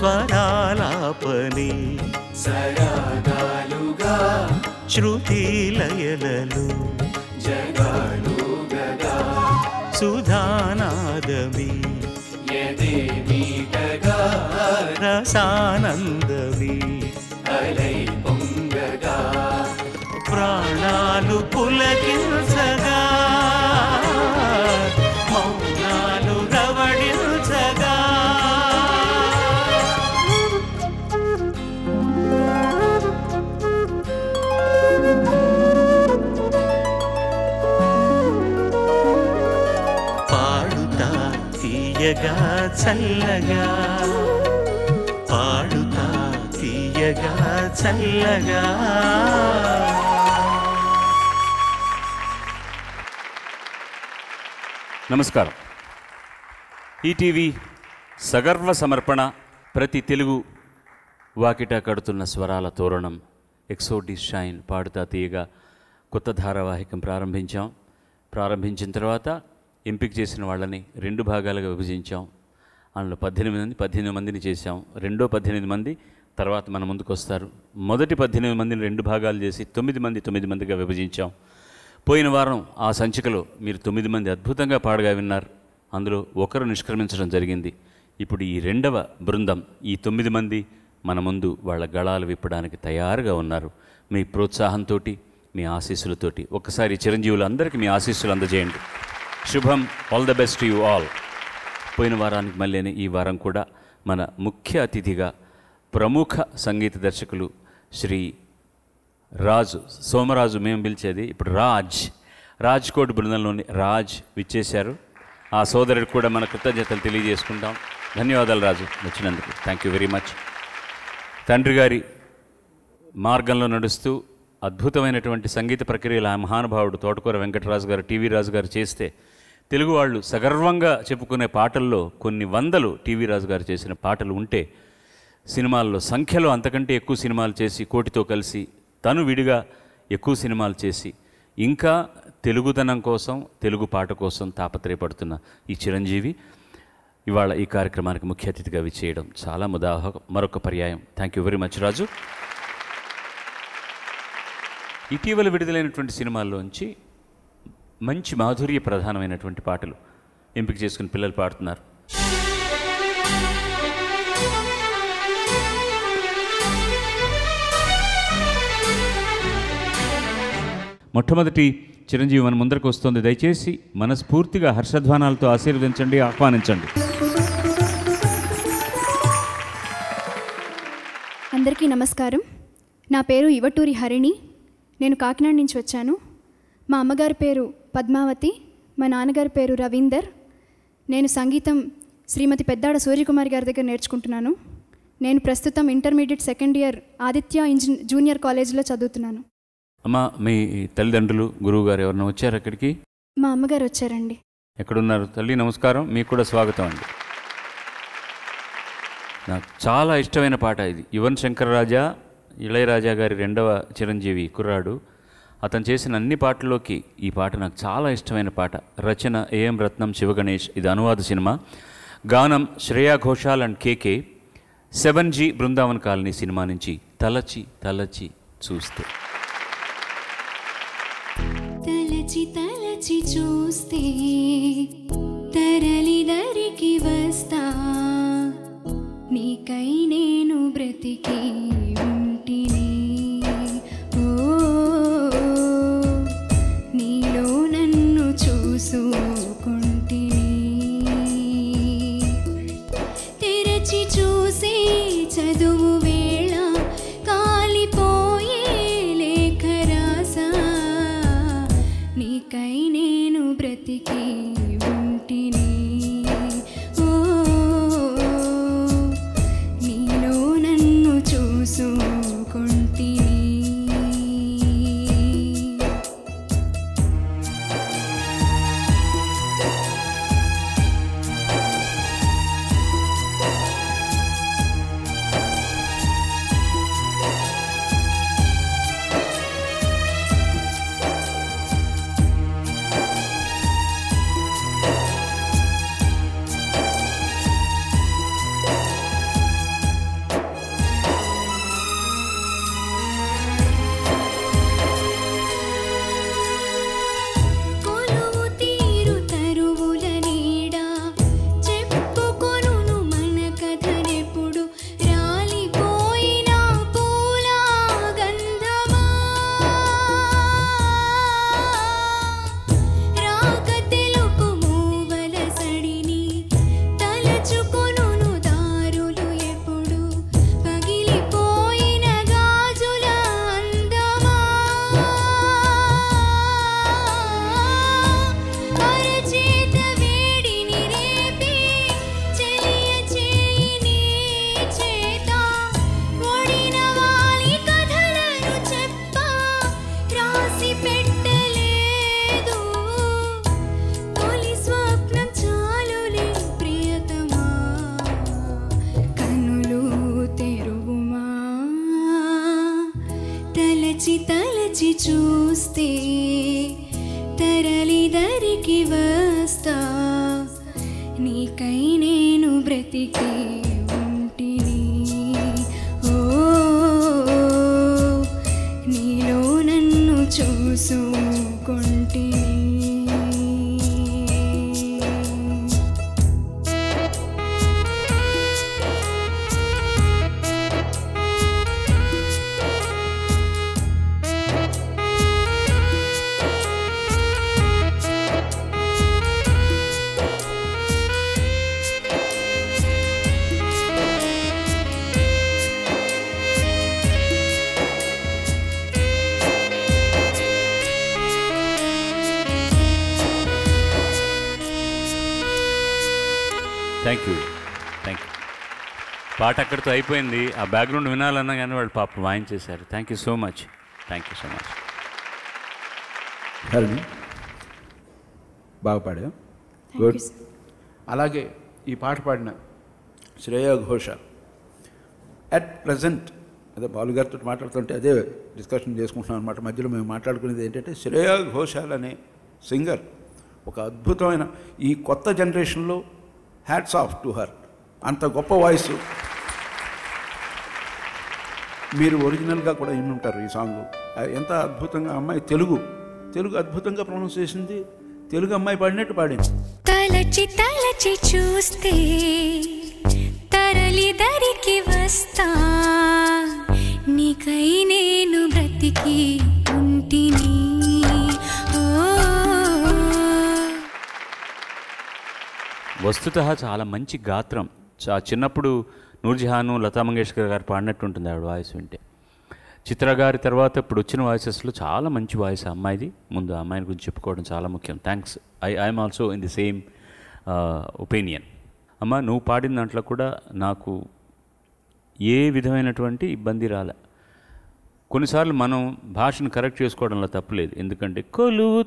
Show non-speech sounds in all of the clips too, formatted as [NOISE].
స్వరాలాపని సరాగాలుగా శృతి లయలలు జగాలుగగా సుధానాదమి ఎదే మీటగా రసానందమి అలై పొంగగా ప్రాణాలు పులకించగా తీయగా చల్లగా పాడుతా తీయగా చల్లగా. నమస్కారం. ఈటీవీ సగర్వ సమర్పణ ప్రతి తెలుగు వాకిట కడుతున్న స్వరాల తోరణం ఎక్సోడి షైన్ పాడుతా తీయగా కొత్త ధారావాహికం ప్రారంభించాం. ప్రారంభించిన తర్వాత ఎంపిక చేసిన వాళ్ళని రెండు భాగాలుగా విభజించాం. అందులో పద్దెనిమిది మంది పద్దెనిమిది మందిని చేశాం. రెండో పద్దెనిమిది మంది తర్వాత మన ముందుకు వస్తారు. మొదటి పద్దెనిమిది మందిని రెండు భాగాలు చేసి తొమ్మిది మంది తొమ్మిది మందిగా విభజించాం. పోయిన వారం ఆ సంచికలో మీరు తొమ్మిది మంది అద్భుతంగా పాడగా విన్నారు. అందులో ఒకరు నిష్క్రమించడం జరిగింది. ఇప్పుడు ఈ రెండవ బృందం ఈ తొమ్మిది మంది మన ముందు వాళ్ళ గళాలు విప్పడానికి తయారుగా ఉన్నారు. మీ ప్రోత్సాహంతో మీ ఆశీస్సులతోటి. ఒక్కసారి చిరంజీవులు అందరికీ మీ ఆశీస్సులు అందజేయండి. శుభం. All the best you all పోయిన వారానికి మళ్ళీ ఈ వారం కూడా మన ముఖ్య అతిథిగా ప్రముఖ సంగీత దర్శకులు శ్రీ రాజు సోమరాజు మేము పిలిచేది ఇప్పుడు రాజ్. రాజ్కోట్ బృందంలోని రాజ్ విచ్చేశారు. ఆ సోదరుడు కూడా మన కృతజ్ఞతలు తెలియజేసుకుంటాం. ధన్యవాదాలు రాజు వచ్చినందుకు. థ్యాంక్ యూ వెరీ మచ్ తండ్రి గారి మార్గంలో నడుస్తూ అద్భుతమైనటువంటి సంగీత ప్రక్రియలు ఆ మహానుభావుడు తోటకూర వెంకటరాజు గారు టీవీ రాజు గారు చేస్తే తెలుగు వాళ్ళు సగర్వంగా చెప్పుకునే పాటల్లో కొన్ని వందలు టీవీ రాజు గారు చేసిన పాటలు ఉంటే సినిమాల్లో సంఖ్యలో అంతకంటే ఎక్కువ సినిమాలు చేసి కోటితో కలిసి తను విడిగా ఎక్కువ సినిమాలు చేసి ఇంకా తెలుగుతనం కోసం తెలుగు పాట కోసం తాపత్రయపడుతున్న ఈ చిరంజీవి ఇవాళ ఈ కార్యక్రమానికి ముఖ్య అతిథిగా విచ్చేయడం చాలా ముదాహ మరొక పర్యాయం. Thank you very much Raju. ఇటీవల విడుదలైనటువంటి సినిమాల్లోంచి మంచి మాధుర్య ప్రధానమైనటువంటి పాటలు ఎంపిక చేసుకుని పిల్లలు పాడుతున్నారు. మొట్టమొదటి చిరంజీవి మన ముందరకు వస్తుంది. దయచేసి మనస్ఫూర్తిగా హర్షధ్వానాలతో ఆశీర్వదించండి ఆహ్వానించండి. అందరికీ నమస్కారం. నా పేరు ఇవటూరి హరిణి. నేను కాకినాడ నుంచి వచ్చాను. మా అమ్మగారి పేరు పద్మావతి మా నాన్నగారి పేరు రవీందర్. నేను సంగీతం శ్రీమతి పెద్దాడ సూర్యకుమారి గారి దగ్గర నేర్చుకుంటున్నాను. నేను ప్రస్తుతం intermediate second year Aditya engine junior కాలేజీలో చదువుతున్నాను. అమ్మ మీ తల్లిదండ్రులు గురువు గారు ఎవరైనా వచ్చారు అక్కడికి మా అమ్మగారు వచ్చారండి. ఎక్కడున్నారు? తల్లి నమస్కారం. మీకు కూడా స్వాగతం అండి. నాకు చాలా ఇష్టమైన పాట ఇది. యువన్ శంకర్ రాజా ఇళయరాజా గారి రెండవ చిరంజీవి కుర్రాడు. అతను చేసిన అన్ని పాటల్లోకి ఈ పాట నాకు చాలా ఇష్టమైన పాట. రచన ఏఎం రత్నం శివగణేష్. ఇది అనువాద సినిమా. గానం Shreya Ghoshal and K K seven G Brindavan colony cinema నుంచి తలచి తలచి చూస్తే. తలచి తలచి చూస్తే తెరచి తలచి చూస్తే తరలిదరికి వస్తా. నీకై నేను బ్రతికే పాట అక్కడితో అయిపోయింది. ఆ బ్యాక్గ్రౌండ్ వినాలన్నా కానీ వాళ్ళు పాపం వాయించేశారు. Thank you so much thank you so much బాగా పాడా గుడ్ అలాగే ఈ పాట పాడిన శ్రేయ ఘోషాల్ అట్ ప్రజెంట్ అదే బాలుగారితో మాట్లాడుతుంటే అదే డిస్కషన్ చేసుకుంటున్నాం అనమాట మధ్యలో మేము మాట్లాడుకునేది ఏంటంటే శ్రేయ ఘోషాల్ అనే సింగర్ ఒక అద్భుతమైన ఈ కొత్త జనరేషన్లో హ్యాట్స్ ఆఫ్ టు హర్ అంత గొప్ప వాయిస్ మీరు ఒరిజినల్గా కూడా విని ఉంటారు ఈ సాంగ్. ఎంత అద్భుతంగా అమ్మాయి తెలుగు తెలుగు అద్భుతంగా ప్రొనౌన్స్ చేసింది. తెలుగు అమ్మాయి పాడినట్టు పాడింది. తలచి తలచి చూస్తే తరలి దరికి వస్తా. నీకై నేను బ్రతికి ఉంటిని. వస్తుత చాలా మంచి గాత్రం. చా చిన్నప్పుడు నూర్జహాను లతా మంగేష్కర్ గారు పాడినట్టు ఉంటుంది ఆవిడ వాయిస్ వింటే. చిత్ర గారి తర్వాత ఇప్పుడు వచ్చిన వాయిసెస్లో చాలా మంచి వాయిస్ అమ్మాయిది. ముందు అమ్మాయిని గురించి చెప్పుకోవడం చాలా ముఖ్యం. Thanks I I'm also in the same opinion అమ్మ నువ్వు పాడిన దాంట్లో కూడా నాకు ఏ విధమైనటువంటి ఇబ్బంది రాలే. కొన్నిసార్లు మనం భాషను కరెక్ట్ చేసుకోవడంలో తప్పులేదు. ఎందుకంటే కొలువు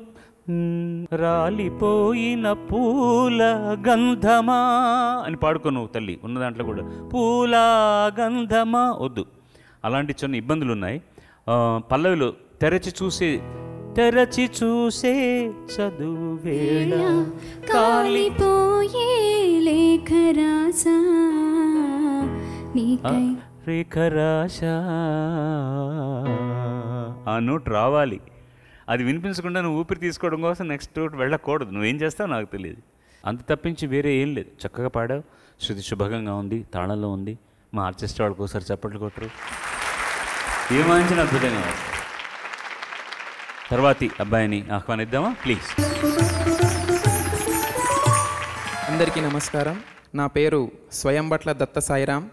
రాలిపోయిన పూల గంధమా అని పాడుకో నువ్వు తల్లి ఉన్న దాంట్లో కూడా. పూల గంధమా వద్దు. అలాంటి చిన్న ఇబ్బందులు ఉన్నాయి పల్లవిలో తెరచి చూసే తెరచి చూసే చదువు వేళ కాలిపోయే లేఖ రాసా ఆ నోట్ రావాలి. అది వినిపించకుండా నువ్వు ఊపిరి తీసుకోవడం కోసం నెక్స్ట్ నోట్ వెళ్ళకూడదు. నువ్వేం చేస్తావు నాకు తెలియదు. అంత తప్పించి వేరే ఏం లేదు. చక్కగా పాడావు. శృతి శుభంగా ఉంది. తాళంలో ఉంది. మా ఆర్కెస్ట్రా వాళ్ళకి ఒకసారి చప్పట్లు కొట్టరు. తీర్మానించిన వాయించిన అద్భుతంగా తర్వాతి అబ్బాయిని ఆహ్వానిద్దామా? ప్లీజ్ అందరికీ నమస్కారం. నా పేరు స్వయంభట్ల దత్త సాయిరామ్.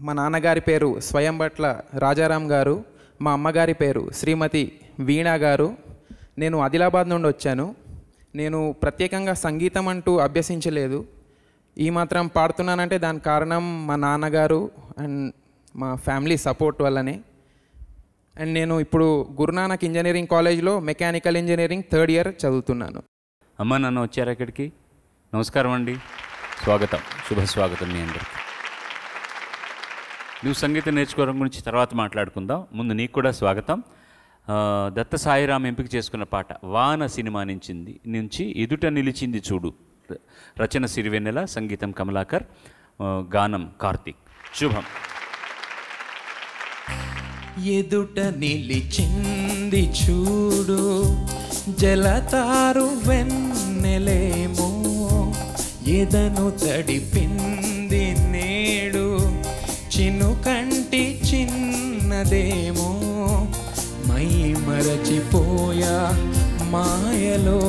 మా నాన్నగారి పేరు స్వయంభట్ల రాజారాం గారు. మా అమ్మగారి పేరు శ్రీమతి వీణా గారు నేను ఆదిలాబాద్ నుండి వచ్చాను. నేను ప్రత్యేకంగా సంగీతం అంటూ అభ్యసించలేదు. ఈ మాత్రం పాడుతున్నానంటే దాని కారణం మా నాన్నగారు అండ్ మా ఫ్యామిలీ సపోర్ట్ వల్లనే. అండ్ నేను ఇప్పుడు గురునానక్ ఇంజనీరింగ్ కాలేజ్లో మెకానికల్ ఇంజనీరింగ్ థర్డ్ ఇయర్ చదువుతున్నాను. అమ్మ నన్ను వచ్చారు ఇక్కడికి? నమస్కారం అండి. స్వాగతం. శుభ స్వాగతం మీ అందరికి. నువ్వు సంగీతం నేర్చుకోవడం గురించి తర్వాత మాట్లాడుకుందాం. ముందు నీకు కూడా స్వాగతం. దత్త సాయిరాం ఎంపిక చేసుకున్న పాట వాన సినిమా నుంచింది నుంచి ఎదుట నిలిచింది చూడు. రచన సిరివెన్నెల సంగీతం కమలాకర్ గానం కార్తీక్. శుభం. ఎదుట నిలిచింది చూడు జలతారు వెన్నెలేమో ఎదను తడిపింది నేడు చినుకంటి చిన్నదేమో. మై మరచిపోయా మాయలో.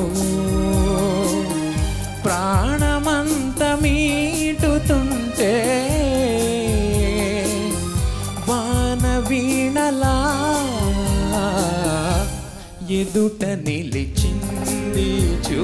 ప్రాణమంత మీటుతుంటే వాన వీణలా ఎదుట నిలిచింది చూ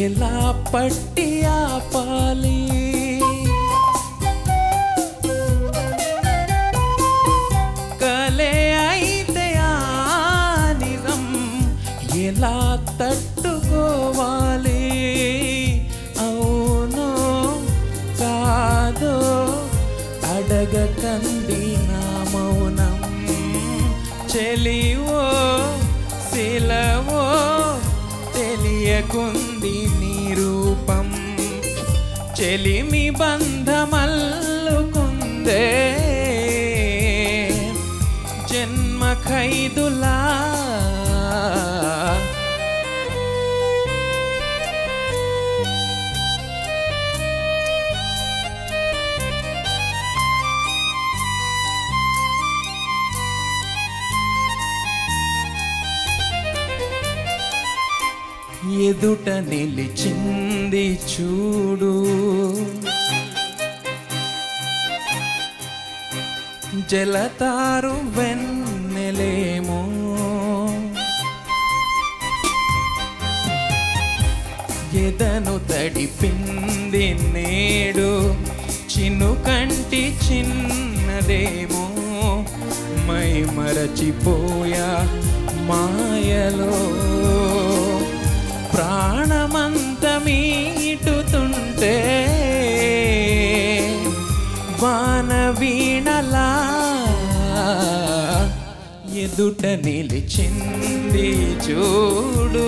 ఎలా పట్టి ఆపాలి కలే అయితే ఆ నిజం ఎలా తట్టుకోవాలి అవును కాదో అడగకంది నా మౌనం చెలివో శిలవో తెలియకుండా చెలిమి బంధమల్లుకుందే. జన్మ ఖైదులా ఎదుట నిలిచింది చూడు. జలతారు వెన్నెలేమో. ఎదను తడిపింది నేడు చిన్ను కంటి చిన్నదేమో. మై మరచిపోయా ఎదుట నిలిచింది చూడు.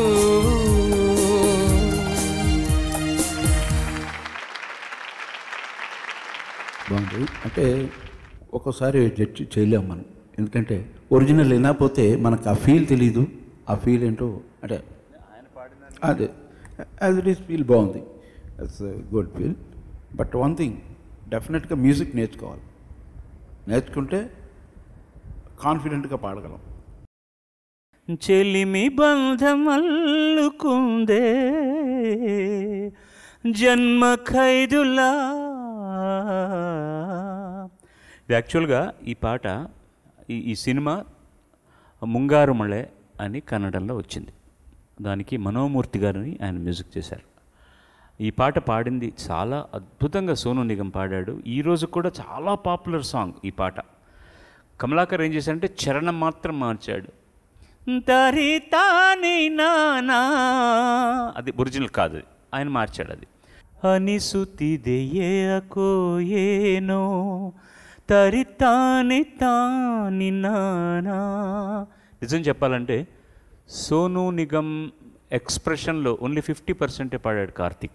బాగుంది. అంటే ఒక్కోసారి జడ్జి చేయలేము మనం. ఎందుకంటే ఒరిజినల్ వినకపోతే మనకు ఆ ఫీల్ తెలీదు. ఆ ఫీల్ ఏంటో అంటే అదే. యాజ్ ఇట్ ఈస్ ఫీల్ బాగుంది. It's good feel but one thing డెఫినెట్గా మ్యూజిక్ నేర్చుకోవాలి. నేర్చుకుంటే కాన్ఫిడెంట్గా పాడగలం. చెలిమి బంధమల్లుకుందే జన్మ ఖైదులా ఇది యాక్చువల్గా ఈ పాట ఈ ఈ సినిమా ముంగారు మళ్ళే అని కన్నడంలో వచ్చింది. దానికి మనోమూర్తి గారిని ఆయన మ్యూజిక్ చేశారు. ఈ పాట పాడింది చాలా అద్భుతంగా సోను నిగం పాడాడు. ఈ రోజు కూడా చాలా పాపులర్ సాంగ్ ఈ పాట. కమలాకర్ ఏం చేశాడంటే చరణం మాత్రం మార్చాడు. తరి తాని నానా. అది ఒరిజినల్ కాదు ఆయన మార్చాడు అది. అనిసుతిదెయ్యకో ఏనో తరి తాని తాని నానా. నిజం చెప్పాలంటే సోను నిగమ్ ఎక్స్ప్రెషన్లో ఓన్లీ ఫిఫ్టీ పర్సెంటే పాడాడు Karthik.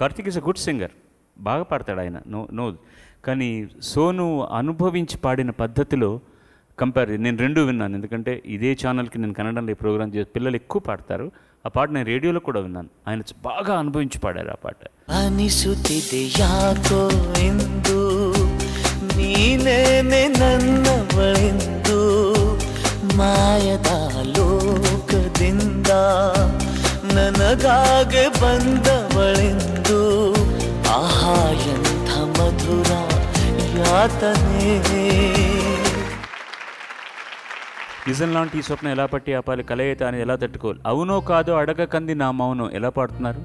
Karthik is a good singer బాగా పాడతాడు ఆయన నో నో కానీ సోను అనుభవించి పాడిన పద్ధతిలో కంపేర్ నేను రెండు విన్నాను ఎందుకంటే ఇదే ఛానల్కి నేను కన్నడంలో ఈ ప్రోగ్రామ్ చేసి పిల్లలు ఎక్కువ పాడతారు ఆ పాట నేను రేడియోలో కూడా విన్నాను ఆయన బాగా అనుభవించి పాడారు ఆ ಪಾಠ ಅನಿಸುತ್ತಿದೆ ಯಾಕೋ ಎಂದು ನೀನೇನೆ ನನ್ನವಳೆಂದು ಮಾಯದ ಲೋಕದಿಂದ ನನಗಾಗೆ ಬಂದವಳೆಂದು ಆಹಾ ಎಂಥ ಮಧುರ యాతనే లాంటి ఈ స్వప్నం ఎలా పట్టి ఆపాలి? కలయిత అని ఎలా తట్టుకోవాలి? అవునో కాదో అడగకంది నా మౌనం. ఎలా పాడుతున్నారు?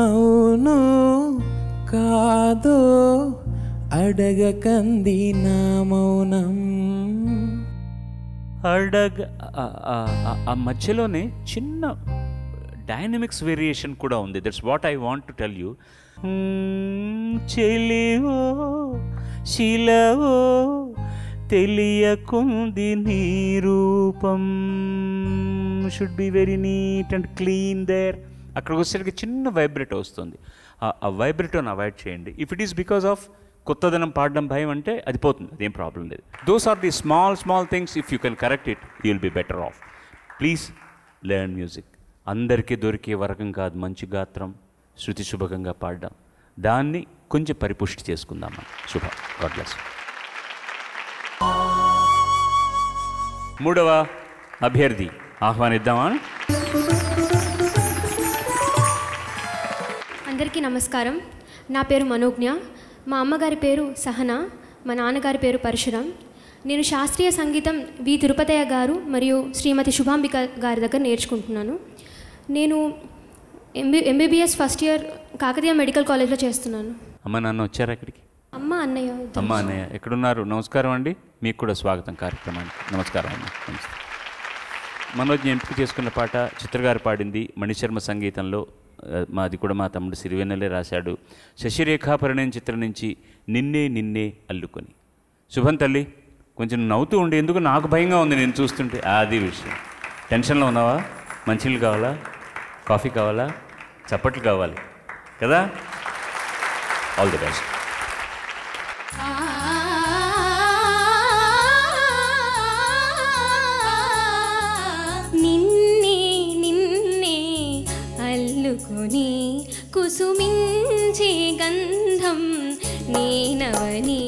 అవును కాదో అడగకంది నా మౌనం. అడగ ఆ మధ్యలోనే చిన్న డైనమిక్స్ వేరియేషన్ కూడా ఉంది. That's what I want to tell you చెలివో శిలవో తెలియకుంది నీ రూపం. Should be very neat and clean there అక్కడికి వచ్చేసరికి చిన్న వైబ్రేటో వస్తుంది. ఆ- వైబ్రేటోని అవాయిడ్ చేయండి. If it is because of కొత్తదనం పాడడం భయం అంటే అది పోతుంది. అదేం ప్రాబ్లం లేదు. Those are the small small things if you can correct it you will be better off please learn music అందరికీ దొరికే వరకం కాదు మంచి గాత్రం. శృతి శుభకంగా పాడడం దాన్ని కొంచెం పరిపుష్టి చేసుకుందాం శుభ. గాడ్ బ్లెస్ మూడవ అభ్యర్థి ఆహ్వానిద్దామా? అందరికీ నమస్కారం. నా పేరు మనోజ్ఞ. మా అమ్మగారి పేరు సహన. మా నాన్నగారి పేరు పరశురాం. నేను శాస్త్రీయ సంగీతం వి తిరుపతయ్య గారు మరియు శ్రీమతి శుభాంబిక గారి దగ్గర నేర్చుకుంటున్నాను. నేను M B MBBS first year Kakatiya medical కాలేజ్లో చేస్తున్నాను. అమ్మ నాన్న వచ్చారా ఇక్కడికి? అమ్మ అన్నయ్య. అమ్మ అన్నయ్య ఎక్కడున్నారు? నమస్కారం అండి. మీకు కూడా స్వాగతం కార్యక్రమానికి. నమస్కారం అమ్మ. నమస్తే. మనోజ్ని ఎంపిక చేసుకున్న పాట చిత్రగారు పాడింది మణిశర్మ సంగీతంలో. మాది కూడా మా తమ్ముడు సిరివెన్నెలే రాశాడు. శశిరేఖా పరిణయం చిత్రం నుంచి నిన్నే నిన్నే అల్లుకొని. శుభం తల్లి కొంచెం నవ్వుతూ ఉండి ఎందుకు నాకు భయంగా ఉంది నేను చూస్తుంటే? అది విషయం. టెన్షన్లో ఉన్నావా? మంచినీళ్ళు కావాలా? కాఫీ కావాలా? చప్పట్లు కావాలి కదా? ఆల్ ది బెస్ట్ నిన్నే నిన్నే అల్లుకొని కుసుమించే గంధం నేనవని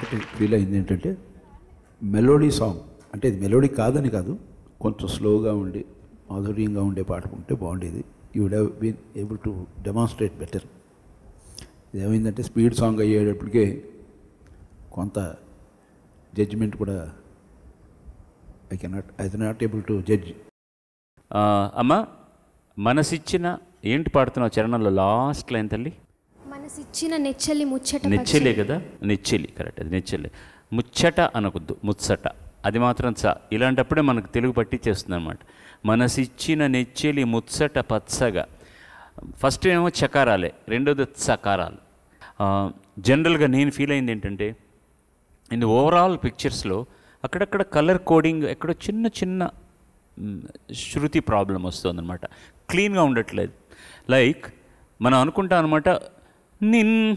ఒకటి ఫీల్ అయింది ఏంటంటే మెలోడీ సాంగ్ అంటే ఇది మెలోడీ కాదని కాదు కొంచెం స్లోగా ఉండి మాధుర్యంగా ఉండే పాట ఉంటే బాగుండేది. You would have been able to demonstrate better ఏమైందంటే స్పీడ్ సాంగ్ అయ్యేటప్పటికే కొంత జడ్జిమెంట్ కూడా I cannot I not able to judge అమ్మ మనసిచ్చిన ఏంటి పాడుతున్నావు చరణంలో? లాస్ట్ లైన్ తల్లి. మనసిచ్చిన నెచ్చలి ముచ్చట నెచ్చలే కదా? నెచ్చలి కరెక్ట్ అది నెచ్చలే. ముచ్చట అనకొద్దు ముచ్చట. అది మాత్రం చ ఇలాంటప్పుడే మనకు తెలుగు పట్టించేస్తుంది అనమాట మనసిచ్చిన నెచ్చలి ముచ్చట పచ్చగా. ఫస్ట్ ఏమో చకారాలే రెండోది చకారాలు. జనరల్గా నేను ఫీల్ అయింది ఏంటంటే ఇన్ ఓవరాల్ పిక్చర్స్లో అక్కడక్కడ కలర్ కోడింగ్ ఎక్కడో చిన్న చిన్న శృతి ప్రాబ్లం వస్తుందన్నమాట. క్లీన్గా ఉండట్లేదు. లైక్ మనం అనుకుంటాం అనమాట నిన్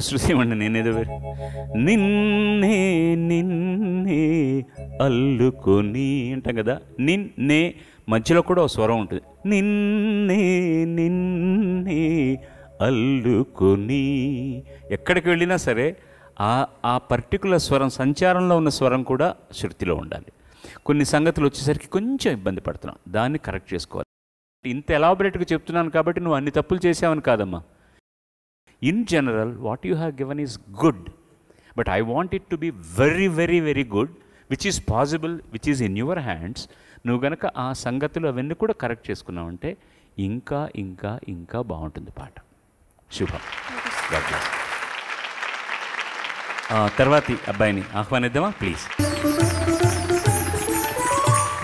శృతి ఇవ్వండి నేనేదో వేరే. నిన్నే నిన్నే అల్లుకొని అంటాం కదా. నిన్నే మధ్యలో కూడా ఒక స్వరం ఉంటుంది. నిన్నే నిన్నే అల్లుకొని. ఎక్కడికి వెళ్ళినా సరే ఆ ఆ పర్టికులర్ స్వరం సంచారంలో ఉన్న స్వరం కూడా శృతిలో ఉండాలి. కొన్ని సంగతులు వచ్చేసరికి కొంచెం ఇబ్బంది పడుతున్నాం. దాన్ని కరెక్ట్ చేసుకోవాలి. ఇంత ఎలాబరేట్గా చెప్తున్నాను కాబట్టి నువ్వు అన్ని తప్పులు చేసావని కాదమ్మా. In general what you have given is good but I want it to be very very very good which is possible which is in your hands నువ్వు గనక ఆ సంగతులు అవన్నీ కూడా కరెక్ట్ చేసుకున్నావంటే ఇంకా ఇంకా ఇంకా బాగుంటుంది పాట. శుభం. తర్వాతి అబ్బాయిని ఆహ్వానిద్దామా? ప్లీజ్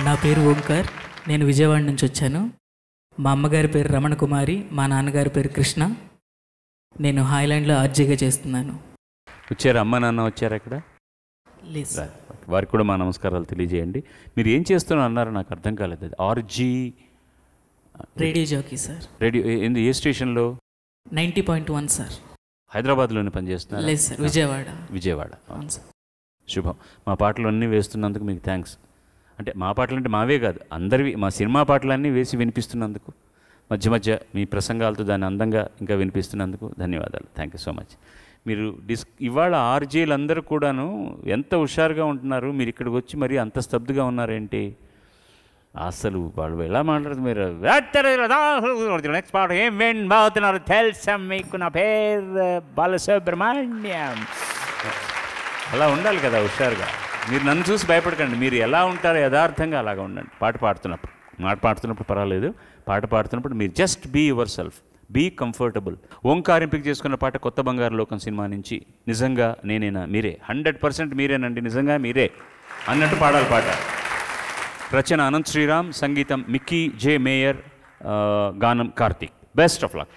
నా పేరు ఓంకార్. నేను విజయవాడ నుంచి వచ్చాను. మా అమ్మగారి పేరు రమణ కుమారి మా నాన్నగారి పేరు కృష్ణ. నేను హాయ్లాండ్లో ఆర్జీగా చేస్తున్నాను. వచ్చారా అమ్మ నాన్న వచ్చారా రా. వారికి కూడా మా నమస్కారాలు తెలియజేయండి. మీరు ఏం చేస్తున్నారు అన్నారు నాకు అర్థం కాలేదు అది. RJ radio jockey sir. Radio ఏ- ఏంది ఏ స్టేషన్లో? Ninety point one sir. హైదరాబాద్లోనే పనిచేస్తున్నారు? లేదు సార్ విజయవాడ. విజయవాడ. అవును సార్. శుభం. మా పాటలు అన్నీ వేస్తున్నందుకు మీకు థ్యాంక్స్ అంటే మా పాటలు అంటే మావే కాదు అందరివి మా సినిమా పాటలన్నీ వేసి వినిపిస్తున్నందుకు మధ్య మధ్య మీ ప్రసంగాలతో దాన్ని అందంగా ఇంకా వినిపిస్తున్నందుకు ధన్యవాదాలు. థ్యాంక్ యూ సో మచ్ మీరు డిస్ ఇవాళ ఆర్జేలు అందరూ కూడాను ఎంత హుషారుగా ఉంటున్నారు మీరు ఇక్కడికి వచ్చి మరీ అంత స్తబ్దుగా ఉన్నారేంటి? అసలు వాళ్ళు ఎలా మాట్లాడుతుంది మీరు? నెక్స్ట్ పాట ఏం వినబోతున్నారు తెలుసా మీకు నా పేరు బాలసుబ్రహ్మణ్యం. అలా ఉండాలి కదా హుషారుగా. మీరు నన్ను చూసి భయపడకండి. మీరు ఎలా ఉంటారో యథార్థంగా అలాగా ఉండండి. పాట పాడుతున్నప్పుడు. మాట పాడుతున్నప్పుడు పర్వాలేదు. పాట పాడుతున్నప్పుడు మీరు just be yourself be comfortable Omkar చేసుకున్న పాట కొత్త బంగారు లోకం సినిమా నుంచి నిజంగా నేనేనా? మీరే. హండ్రెడ్ పర్సెంట్ మీరేనండి. నిజంగా మీరే అన్నట్టు పాడాలి పాట. రచన అనంత్ శ్రీరామ్ సంగీతం మిక్కీ జే మేయర్ గానం కార్తీక్. బెస్ట్ ఆఫ్ లక్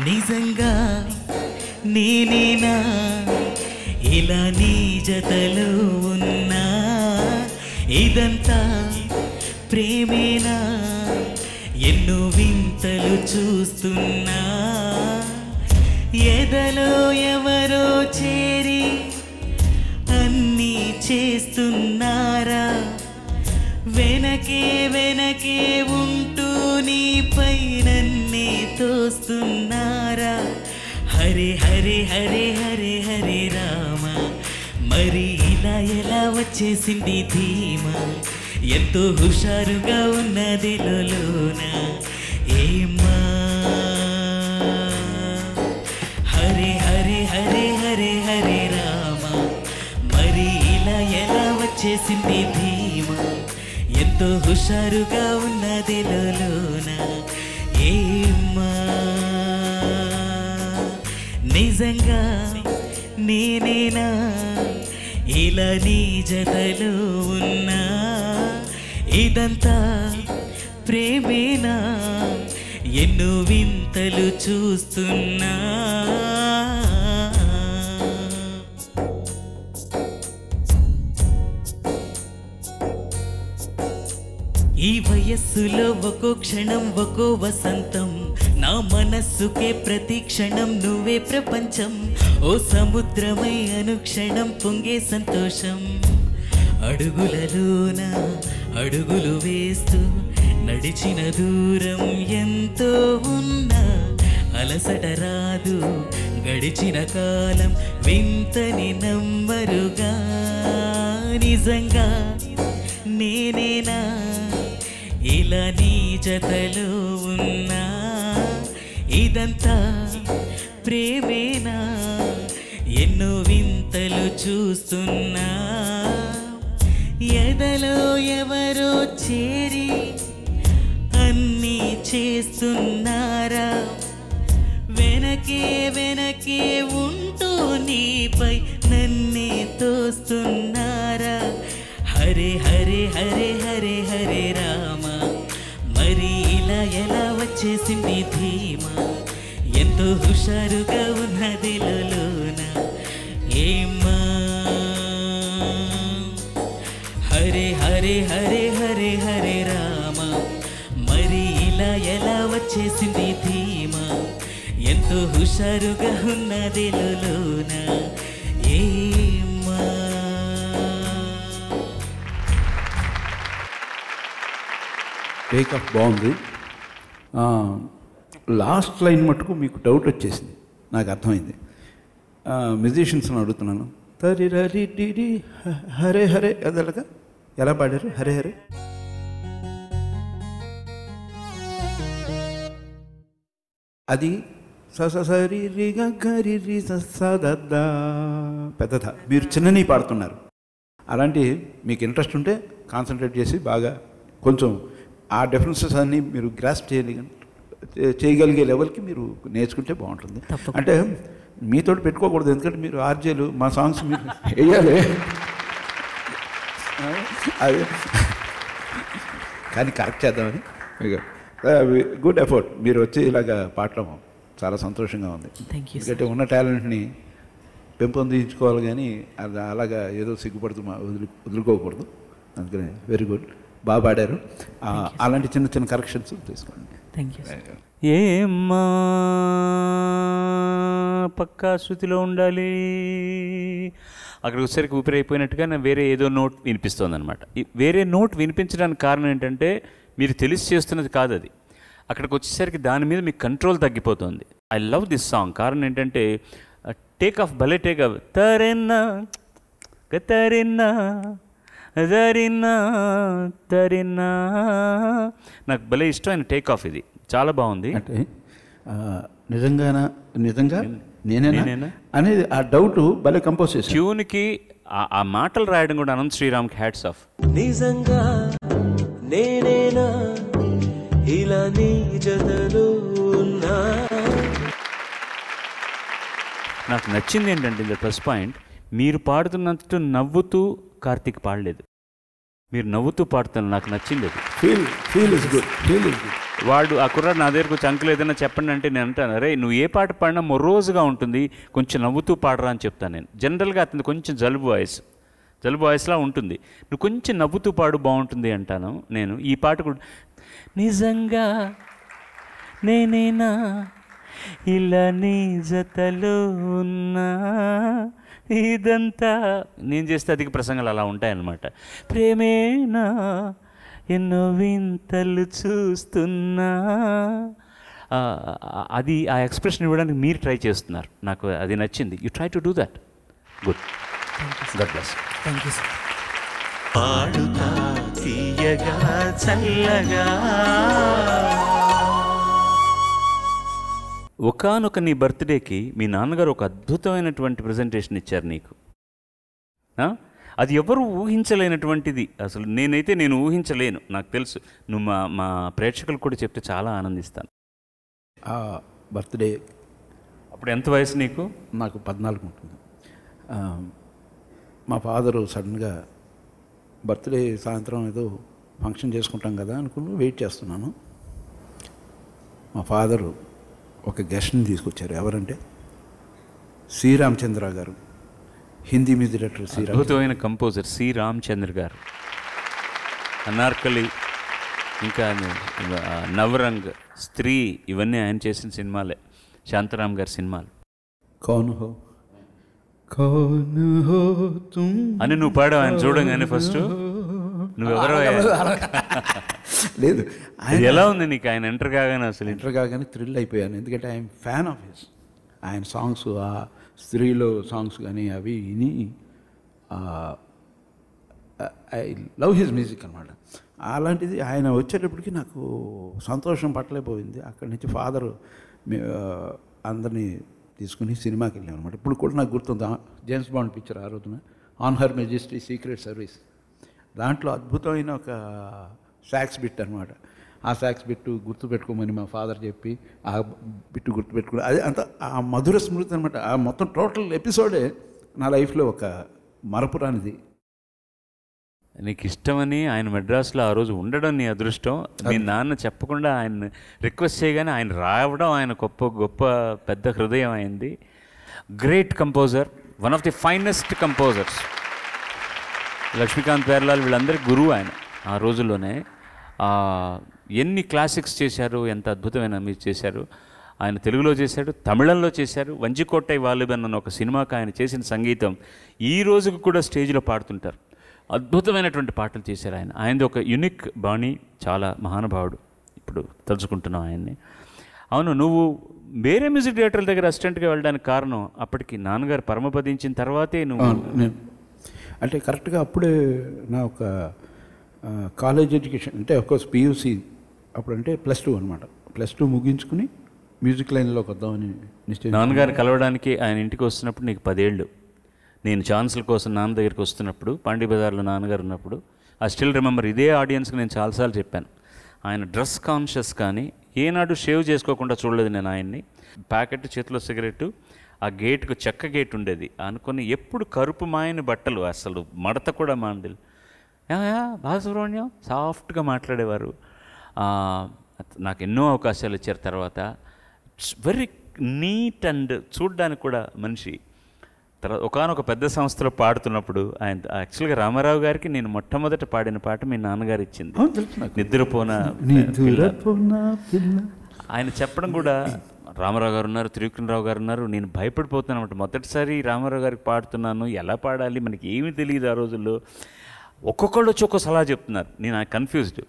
నిజంగా నేనేనా? ఇలా నీ జతలో ఉన్నా? ఇదంతా ప్రేమేనా? ఎన్నో వింతలు చూస్తున్నా. ఎదలో ఎవరో చేరి అన్నీ చేస్తున్నారా? వెనకే వెనకే ఉంటూ నీ పైనన్నే తోస్తున్నారా? హరే హరే హరే హరే హరే రామ. మరి ఇలా ఎలా వచ్చేసింది ధీమా? ఎంతో హుషారుగా ఉన్నది లోన ఏమా హరే హరే హరే హరే హరే రామ. మరి ఇలా ఎలా వచ్చేసింది ధీమా? ఎంతో హుషారుగా ఉన్నది లోన ఏమా నిజంగా నేనేనా? ఇలా నీ జతలో ఉన్నా. ఇదంతా ప్రేమేనా? ఎన్నో వింతలు చూస్తున్నా. ఈ వయస్సులో ఒక్కో క్షణం ఒక్కో వసంతం. నా మనస్సుకే ప్రతి క్షణం నువ్వే ప్రపంచం. ఓ సముద్రమై అనుక్షణం పొంగే సంతోషం. అడుగులలోన అడుగులు వేస్తూ నడిచిన దూరం ఎంతో ఉన్నా అలసట రాదు. గడిచిన కాలం వింతని నమ్మరుగా. నిజంగా నేనేనా? ఇలా నీ జతలో ఉన్నా? ఇదంతా ప్రేమేనా? ఎన్నో వింతలు చూస్తున్నా. ఎదలో ఎవరో చేరి అన్నీ చేస్తున్నారా? వెనకే వెనకే ఉంటూ నీపై నన్నే తోస్తున్నారా? హరే హరే హరే హరే హరే రామ. మరి ఇలా ఎలా వచ్చేసింది ధీమా? ఎంతో హుషారుగా ఉన్నది లలో హరే హరే హరే హరే రామ. మరి ఇలా ఎలా వచ్చేసింది ధీమా? ఎంతో హుషారుగా ఉన్నది లోన ఏమా టేక్ బాగుంది. లాస్ట్ లైన్ మటుకు మీకు డౌట్ వచ్చేసింది. నాకు అర్థమైంది. మ్యూజిషియన్స్ని అడుగుతున్నాను. తరి రరి డిడి హరే హరే అదలగా? ఎలా పాడారు? హరే హరే. అది పెద్దద మీరు చిన్నని పాడుతున్నారు. అలాంటి మీకు ఇంట్రెస్ట్ ఉంటే కాన్సన్ట్రేట్ చేసి బాగా కొంచెం ఆ డిఫరెన్సెస్ అన్నీ మీరు గ్రాస్ప్ చేయగలి చేయగలిగే లెవెల్కి మీరు నేర్చుకుంటే బాగుంటుంది. అంటే మీతో పెట్టుకోకూడదు. ఎందుకంటే మీరు ఆర్జేలు మా సాంగ్స్ మీరు [LAUGHS] వేయాలి. అది. కానీ కరెక్ట్ చేద్దామని. Good effort. మీరు వచ్చి ఇలాగా పాడటం చాలా సంతోషంగా ఉంది. ఎందుకంటే ఉన్న టాలెంట్ని పెంపొందించుకోవాలి కానీ అది అలాగా ఏదో సిగ్గుపడుతూ మా వదులు వదులుకోకూడదు. అందుకని వెరీ గుడ్ బాగా పాడారు. ఆ, అలాంటి చిన్న చిన్న కరెక్షన్స్ తీసుకోండి. థ్యాంక్ యూ ఏమ్మా పక్కా శృతిలో ఉండాలి. అక్కడికి వచ్చేసరికి ఊపిరి అయిపోయినట్టుగా నా వేరే ఏదో నోట్ వినిపిస్తుంది అనమాట వేరే నోట్ వినిపించడానికి కారణం ఏంటంటే మీరు తెలిసి చేస్తున్నది కాదు అది అక్కడికి వచ్చేసరికి దాని మీద మీకు కంట్రోల్ తగ్గిపోతుంది. I love this song. కారణం ఏంటంటే టేక్ ఆఫ్ భలే టేక్ ఆఫ్. తరెన్నా తరిన్నా జరిన్నా తరిన్నా. నాకు భలే ఇష్టమైన టేక్ ఆఫ్ ఇది. చాలా బాగుంది. అంటే నిజంగానా నిజంగా. నేనేనా? నేనేనా? అనేది ఆ డౌట్ భలే కంపోజ్ చేశాను ట్యూన్కి ఆ- ఆ మాటలు రాయడం కూడా అనంత్ శ్రీరామ్కి హ్యాట్స్ ఆఫ్ నిజంగా నేనేనా? ఇలా నీ జతలో ఉన్నా? నాకు నచ్చింది ఏంటంటే ఇంత ప్లస్ పాయింట్ మీరు పాడుతున్నట్టు నవ్వుతూ కార్తీక్ పాడలేదు. మీరు నవ్వుతూ పాడుతున్నారు నాకు నచ్చింది అది. Feel feel is good feel is good వాడు ఆ కుర్రాడు నా దగ్గరకు వచ్చి అంకుల్ ఏదైనా చెప్పండి అంటే నేను అంటాను అరే నువ్వు ఏ పాట పాడినా మొర్రోజుగా ఉంటుంది కొంచెం నవ్వుతూ పాడరా అని చెప్తాను నేను. జనరల్గా అతను కొంచెం జలుబు వాయిస్ జలుబు వాయిస్లా ఉంటుంది. నువ్వు కొంచెం నవ్వుతూ పాడు బాగుంటుంది అంటాను నేను. ఈ పాట కూడా నిజంగా నేనేనా? ఇలా నీ జతలో ఉన్నా? ఇదంతా నేను చేస్తే అధిక ప్రసంగాలు అలా ఉంటాయన్నమాట. ప్రేమేనా? ఎన్నో వింతలు చూస్తున్నా. అది ఆ ఎక్స్ప్రెషన్ ఇవ్వడానికి మీరు ట్రై చేస్తున్నారు. నాకు అది నచ్చింది. You try to do that good god bless thank you sir Padutha Theeyaga చల్లగా. ఒకానొక నీ బర్త్డేకి మీ నాన్నగారు ఒక అద్భుతమైనటువంటి ప్రజెంటేషన్ ఇచ్చారు నీకు. ఆ? అది ఎవరు ఊహించలేనటువంటిది. అసలు నేనైతే నేను ఊహించలేను. నాకు తెలుసు. నువ్వు మా మా ప్రేక్షకులు కూడా చెప్తే చాలా ఆనందిస్తాను. బర్త్డే అప్పుడు ఎంత వయసు నీకు? నాకు పద్నాలుగు ఉంటుంది. మా ఫాదరు సడన్గా బర్త్డే సాయంత్రం ఏదో ఫంక్షన్ చేసుకుంటాం కదా అనుకుని వెయిట్ చేస్తున్నాను. మా ఫాదరు ఒక గెస్ట్ని తీసుకొచ్చారు. ఎవరంటే శ్రీరామచంద్ర గారు. హిందీ డైరెక్టర్ శ్రీరామ్ అద్భుతమైన కంపోజర్ సి రామచంద్ర గారు. అనార్కలి ఇంకా నవరంగ్ స్త్రీ ఇవన్నీ ఆయన చేసిన సినిమాలే. శాంతారాం గారి సినిమాలు. కౌన్ హో కౌన్ హో తుమ్ అని నువ్వు పాడావు ఆయన చూడంగానే ఫస్ట్. నువ్వెవరో [LAUGHS] లేదు ఎలా ఉంది నీకు? ఆయన ఎంటర్ కాగానే అసలు. ఎంటర్ కాగానే థ్రిల్ అయిపోయాను. ఎందుకంటే ఐఎమ్ ఫ్యాన్ ఆఫ్ హిస్. ఆయన సాంగ్స్ ఆ స్త్రీలో సాంగ్స్ కానీ అవి విని ఐ లవ్ హిజ్ మ్యూజిక్ అనమాట అలాంటిది ఆయన వచ్చేటప్పటికి నాకు సంతోషం పట్టలేకపోయింది. అక్కడి నుంచి ఫాదర్ అందరినీ తీసుకుని సినిమాకి వెళ్ళాం అనమాట ఇప్పుడు కూడా నాకు గుర్తుంది? జేమ్స్ బాండ్ పిక్చర్ ఆ రోజున on her majesty's secret service దాంట్లో అద్భుతమైన ఒక సాక్స్ బిట్ అనమాట ఆ సాక్స్ బిట్టు గుర్తుపెట్టుకోమని మా ఫాదర్ చెప్పి ఆ బిట్టు గుర్తుపెట్టుకుని అదే అంత ఆ మధుర స్మృతి అనమాట ఆ మొత్తం టోటల్ ఎపిసోడే నా లైఫ్లో ఒక మరపురానిది నీకు ఇష్టమని ఆయన మెడ్రాస్లో ఆ రోజు ఉండడం నీ అదృష్టం. మీ నాన్న చెప్పకుండా ఆయన రిక్వెస్ట్ చేయగానే ఆయన రావడం ఆయన గొప్ప గొప్ప పెద్ద హృదయం అయింది. Great composer one of the finest composers Laxmikant Pyarelal వీళ్ళందరికీ గురువు ఆయన ఆ రోజుల్లోనే. ఎన్ని క్లాసిక్స్ చేశారు ఎంత అద్భుతమైన మీరు చేశారు. ఆయన తెలుగులో చేశాడు తమిళంలో చేశారు. వంజికోట్టై వాలిబన్ అన్న ఒక సినిమాకి ఆయన చేసిన సంగీతం ఈ రోజుకు కూడా స్టేజ్లో పాడుతుంటారు. అద్భుతమైనటువంటి పాటలు చేశారు ఆయన. ఆయనది ఒక యునిక్ బాణి చాలా మహానుభావుడు. ఇప్పుడు తలుచుకుంటున్నాం ఆయన్ని. అవును నువ్వు వేరే మ్యూజిక్ డైరెక్టర్ల దగ్గర అసిస్టెంట్గా వెళ్ళడానికి కారణం అప్పటికి నాన్నగారు పరమపదించిన తర్వాతే నువ్వు అంటే కరెక్ట్గా అప్పుడే నా ఒక కాలేజ్ ఎడ్యుకేషన్ అంటే ఒక పియూసీ అప్పుడంటే ప్లస్ టూ అనమాట ప్లస్ టూ ముగించుకుని మ్యూజిక్ లైన్లోకి వద్దామని నిశ్చయం నాన్నగారు కలవడానికి ఆయన ఇంటికి వస్తున్నప్పుడు నీకు పదేళ్ళు. నేను ఛాన్సుల కోసం నాన్న దగ్గరికి వస్తున్నప్పుడు పాండీ బజార్లో నాన్నగారు ఉన్నప్పుడు ఆ స్టిల్ రిమెంబర్ ఇదే ఆడియన్స్కి నేను చాలాసార్లు చెప్పాను. ఆయన డ్రెస్ కాన్షియస్ కానీ ఏనాడు షేవ్ చేసుకోకుండా చూడలేదు నేను ఆయన్ని. ప్యాకెట్ చేతిలో సిగరెట్ ఆ గేట్కు చెక్క గేట్ ఉండేది. అనుకుని ఎప్పుడు కరుపు మాయని బట్టలు అసలు మడత కూడా మాండలు యా బాలసుబ్రహ్మణ్యం సాఫ్ట్గా మాట్లాడేవారు. నాకు ఎన్నో అవకాశాలు ఇచ్చారు తర్వాత. వెరీ నీట్ అండ్ చూడ్డానికి కూడా మనిషి. తర్వాత ఒకనొక పెద్ద సంస్థలో పాడుతున్నప్పుడు ఆయన యాక్చువల్గా రామారావు గారికి నేను మొట్టమొదట పాడిన పాట మీ నాన్నగారు ఇచ్చింది. నిద్రపోన. ఆయన చెప్పడం కూడా రామారావు గారు ఉన్నారు త్రివిక్రమరావు గారు ఉన్నారు నేను భయపడిపోతున్నాను అనమాట మొదటిసారి రామారావు గారికి పాడుతున్నాను ఎలా పాడాలి మనకి ఏమీ తెలియదు ఆ రోజుల్లో. ఒక్కొక్కళ్ళు వచ్చి ఒక్కో సలహా చెప్తున్నారు. నేను కన్ఫ్యూజ్డ్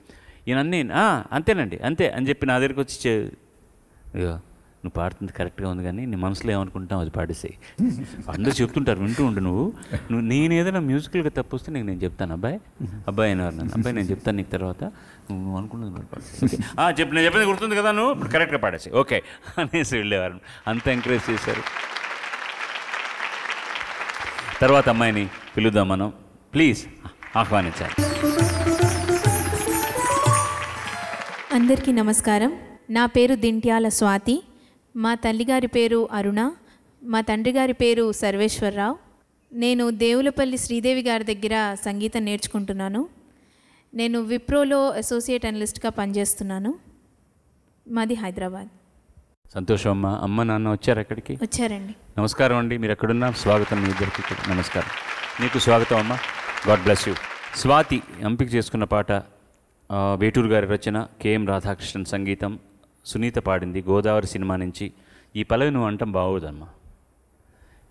ఈయనన్నీ అంతేనండి అంతే అని చెప్పి నా దగ్గరికి వచ్చి నువ్వు పాడుతుంది కరెక్ట్గా ఉంది కానీ నీ మనసులో ఏమనుకుంటావు అది పాడేసాయి. అందరూ చెప్తుంటారు వింటూ ఉండు నువ్వు. నువ్వు నేను ఏదైనా మ్యూజికల్గా తప్పు వస్తే నీకు నేను చెప్తాను అబ్బాయి. అబ్బాయి అనేవారు నన్ను అబ్బాయి నేను చెప్తాను నీకు తర్వాత. నువ్వు నువ్వు అనుకున్నది చెప్పు నేను చెప్పింది గుర్తుంది కదా నువ్వు? ఇప్పుడు కరెక్ట్గా పాడేసి ఓకే. అనేసి వెళ్ళేవారు. అంత ఎంకరేజ్ చేశారు. తర్వాత అమ్మాయిని పిలుద్దాం మనం. ప్లీజ్ ఆహ్వానించాలి. అందరికీ నమస్కారం. నా పేరు దింట్యాల స్వాతి. మా తల్లిగారి పేరు అరుణ. మా తండ్రి గారి పేరు సర్వేశ్వరరావు. నేను దేవులపల్లి శ్రీదేవి గారి దగ్గర సంగీతం నేర్చుకుంటున్నాను. నేను విప్రోలో అసోసియేట్ అనలిస్ట్గా పనిచేస్తున్నాను. మాది హైదరాబాద్. సంతోషం అమ్మ. అమ్మ నాన్న వచ్చారు ఎక్కడికి వచ్చారండి. నమస్కారం అండి. మీరు ఎక్కడున్నా స్వాగతం మీ ఇద్దరికి. నమస్కారం. నీకు స్వాగతం అమ్మ. God bless you. స్వాతి ఎంపిక చేసుకున్న పాట వేటూరు గారి రచన కెఎం రాధాకృష్ణన్ సంగీతం సునీత పాడింది గోదావరి సినిమా నుంచి. ఈ పలవి నువ్వు అంటాం బాగోదమ్మా.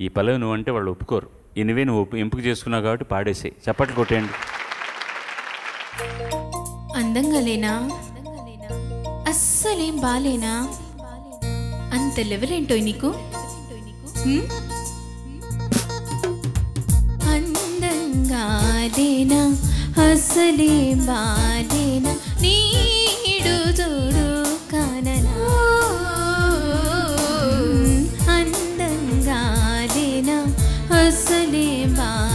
ఈ పలవి నువ్వు అంటే వాళ్ళు ఒప్పుకోరు. ఇనివే నువ్వు ఒప్పు- ఎంపిక చేసుకున్నావు కాబట్టి పాడేసే చప్పట్లు కొట్టేయండి. అందంగా లేనా? అస్సలేం బాలేనా? అంత లెవెల్ ఏంటో నీకు అందంగా లేనా? అస్సలేం బాలేనా నీడు చూడు కాననా? అందంగా లేనా అస్సలేం బాలేనా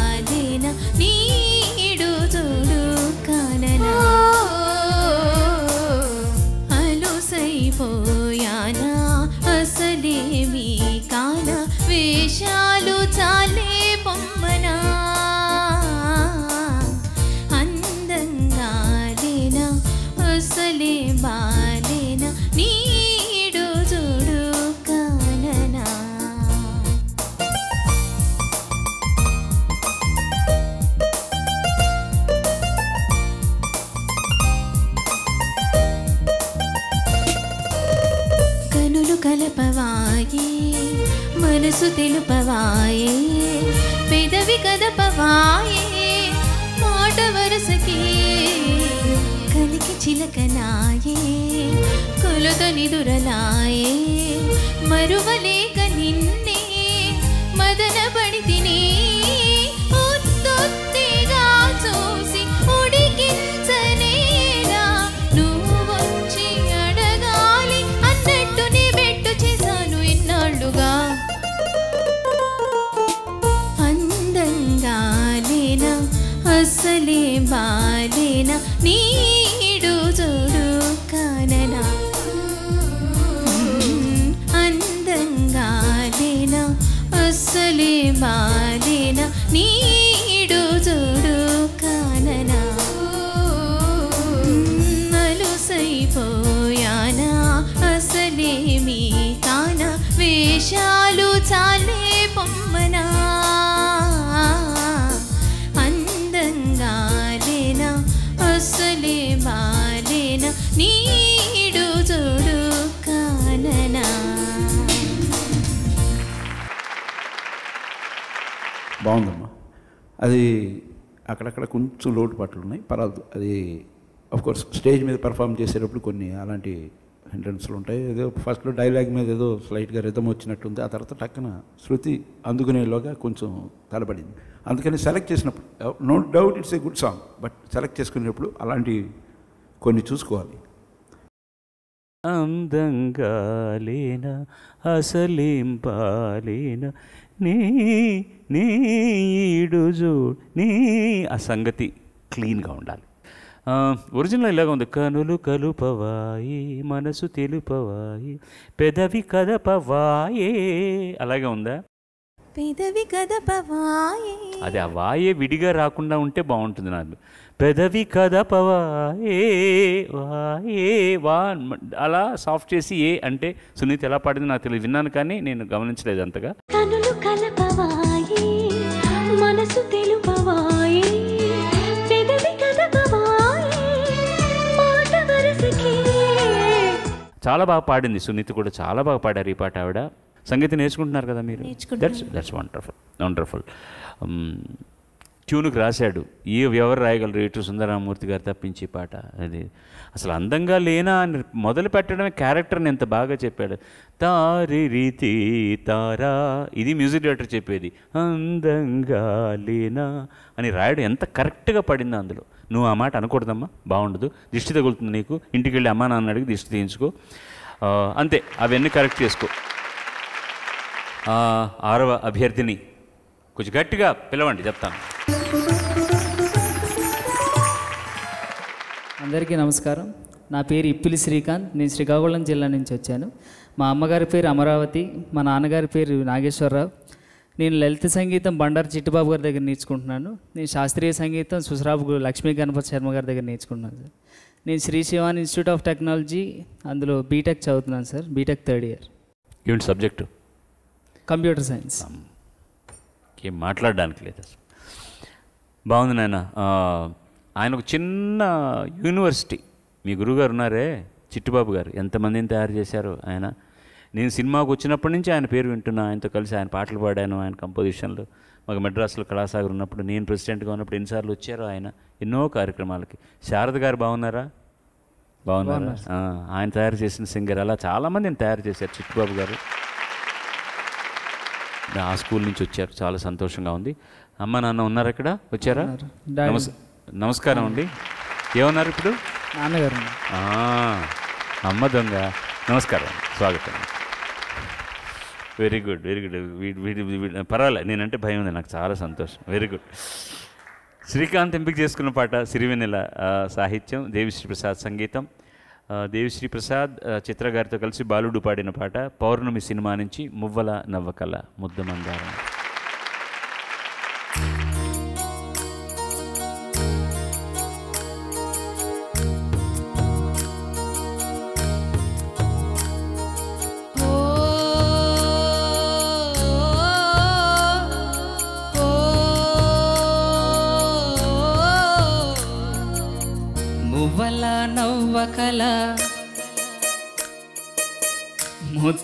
తెలుపవాయే పెదవి కదపవాయే మాట వరసకి కలికి చిలకనాయే కొలుత నిదురలాయే మరువ అక్కడక్కడ కొంచెం లోటుపాట్లు ఉన్నాయి. పర్వాలేదు. అది కోర్స్ స్టేజ్ మీద పర్ఫామ్ చేసేటప్పుడు కొన్ని అలాంటి ఎంట్రన్స్లు ఉంటాయి. ఏదో ఫస్ట్లో డైలాగ్ మీద ఏదో స్లైట్గా రిధం వచ్చినట్టుంది. ఆ తర్వాత టక్కన శృతి అందుకునేలోగా కొంచెం తలపడింది అందుకని సెలెక్ట్ చేసినప్పుడు no doubt it's a good song but select చేసుకునేటప్పుడు అలాంటి కొన్ని చూసుకోవాలి. అందంగా లేనా అసలేం నీ నీ ఈడు చూడు నీ. ఆ సంగతి క్లీన్గా ఉండాలి. ఒరిజినల్ ఇలాగ ఉంది. కనులు కలుపవాయి మనసు తెలుపవాయి పెదవి కదపవాయే. అలాగే ఉందా? పెదవి కదపవాయే. అది ఆ వాయే విడిగా రాకుండా ఉంటే బాగుంటుంది నాకు. పెదవి కదపవాయే వాయే వా అలా సాఫ్ట్ చేసి ఏ అంటే సునీత ఎలా పాడింది నాకు తెలియదు. విన్నాను కానీ నేను గమనించలేదు అంతగా. చాలా బాగా పాడింది. సునీత కూడా చాలా బాగా పాడారు ఈ పాట ఆవిడ. సంగీతం నేర్చుకుంటున్నారు కదా మీరు? దట్స్ దట్స్ వండర్ఫుల్ వండర్ఫుల్ ట్యూన్కి రాశాడు. ఈ ఎవరు రాయగలరు. ఇటు సుందరరామూర్తి గారు తప్పించి ఈ పాట. అది అసలు అందంగా లేనా అని మొదలు పెట్టడమే క్యారెక్టర్ని ఎంత బాగా చెప్పాడు. తారి రీతి తారా ఇది మ్యూజిక్ డైరెక్టర్ చెప్పేది. అందంగా లేనా అని రాయడం ఎంత కరెక్ట్గా పడిందో అందులో. నువ్వు ఆ మాట అనకూడదమ్మా బాగుండదు. దిష్టి తగులుతుంది నీకు ఇంటికి వెళ్ళి అమ్మా నాన్న అడిగి దిష్టి తీయించుకో. అంతే అవన్నీ కరెక్ట్ చేసుకో. ఆరవ అభ్యర్థిని కొంచెం గట్టిగా పిలవండి చెప్తాను. అందరికీ నమస్కారం. నా పేరు ఇప్పిలి శ్రీకాంత్ నేను శ్రీకాకుళం జిల్లా నుంచి వచ్చాను. మా అమ్మగారి పేరు అమరావతి మా నాన్నగారి పేరు నాగేశ్వరరావు నేను లలిత సంగీతం బండారు చిట్టుబాబు గారి దగ్గర నేర్చుకుంటున్నాను. నేను శాస్త్రీయ సంగీతం సుసరాబు లక్ష్మీ గణపతి శర్మ గారి దగ్గర నేర్చుకుంటున్నాను సార్. నేను Shri Shivan institute of technology అందులో బీటెక్ చదువుతున్నాను సార్ బీటెక్ థర్డ్ ఇయర్. ఏంటి సబ్జెక్టు? Computer science. ఏం మాట్లాడడానికి లేదు అసలు. బాగుంది నాయన. ఆయన ఒక చిన్న యూనివర్సిటీ. మీ గురువుగారు ఉన్నారే చిట్టుబాబు గారు. ఎంతమందిని తయారు చేశారు ఆయన? నేను సినిమాకు వచ్చినప్పటి నుంచి ఆయన పేరు వింటున్నా. ఆయనతో కలిసి ఆయన పాటలు పాడాను ఆయన కంపోజిషన్లు మాకు మెడ్రాస్లో కళాసాగర్ ఉన్నప్పుడు నేను ప్రెసిడెంట్గా ఉన్నప్పుడు ఎన్నిసార్లు వచ్చారో ఆయన ఎన్నో కార్యక్రమాలకి. శారద గారు బాగున్నారా? బాగున్నారా? ఆయన తయారు చేసిన సింగర్ అలా చాలామందిని తయారు చేశారు చిట్టుబాబు గారు. ఆ స్కూల్ నుంచి వచ్చారు చాలా సంతోషంగా ఉంది. అమ్మ నాన్న ఉన్నారు ఇక్కడ? వచ్చారా? నమస్కారం అండి. ఏమన్నారు ఇప్పుడు? నాన్నగారు అమ్మ దొంగ. నమస్కారం. స్వాగతం. వెరీ గుడ్ వెరీ గుడ్ వీడి వీడి వీడి- పర్వాలే నేనంటే భయం ఉంది నాకు చాలా సంతోషం. వెరీ గుడ్ శ్రీకాంత్ ఎంపిక చేసుకున్న పాట సిరివెన్నెల సాహిత్యం దేవిశ్రీ ప్రసాద్ సంగీతం. దేవిశ్రీ ప్రసాద్ చిత్ర గారితో కలిసి బాలుడు పాడిన పాట పౌర్ణమి సినిమా నుంచి మువ్వల నవ్వకల ముద్దమందారం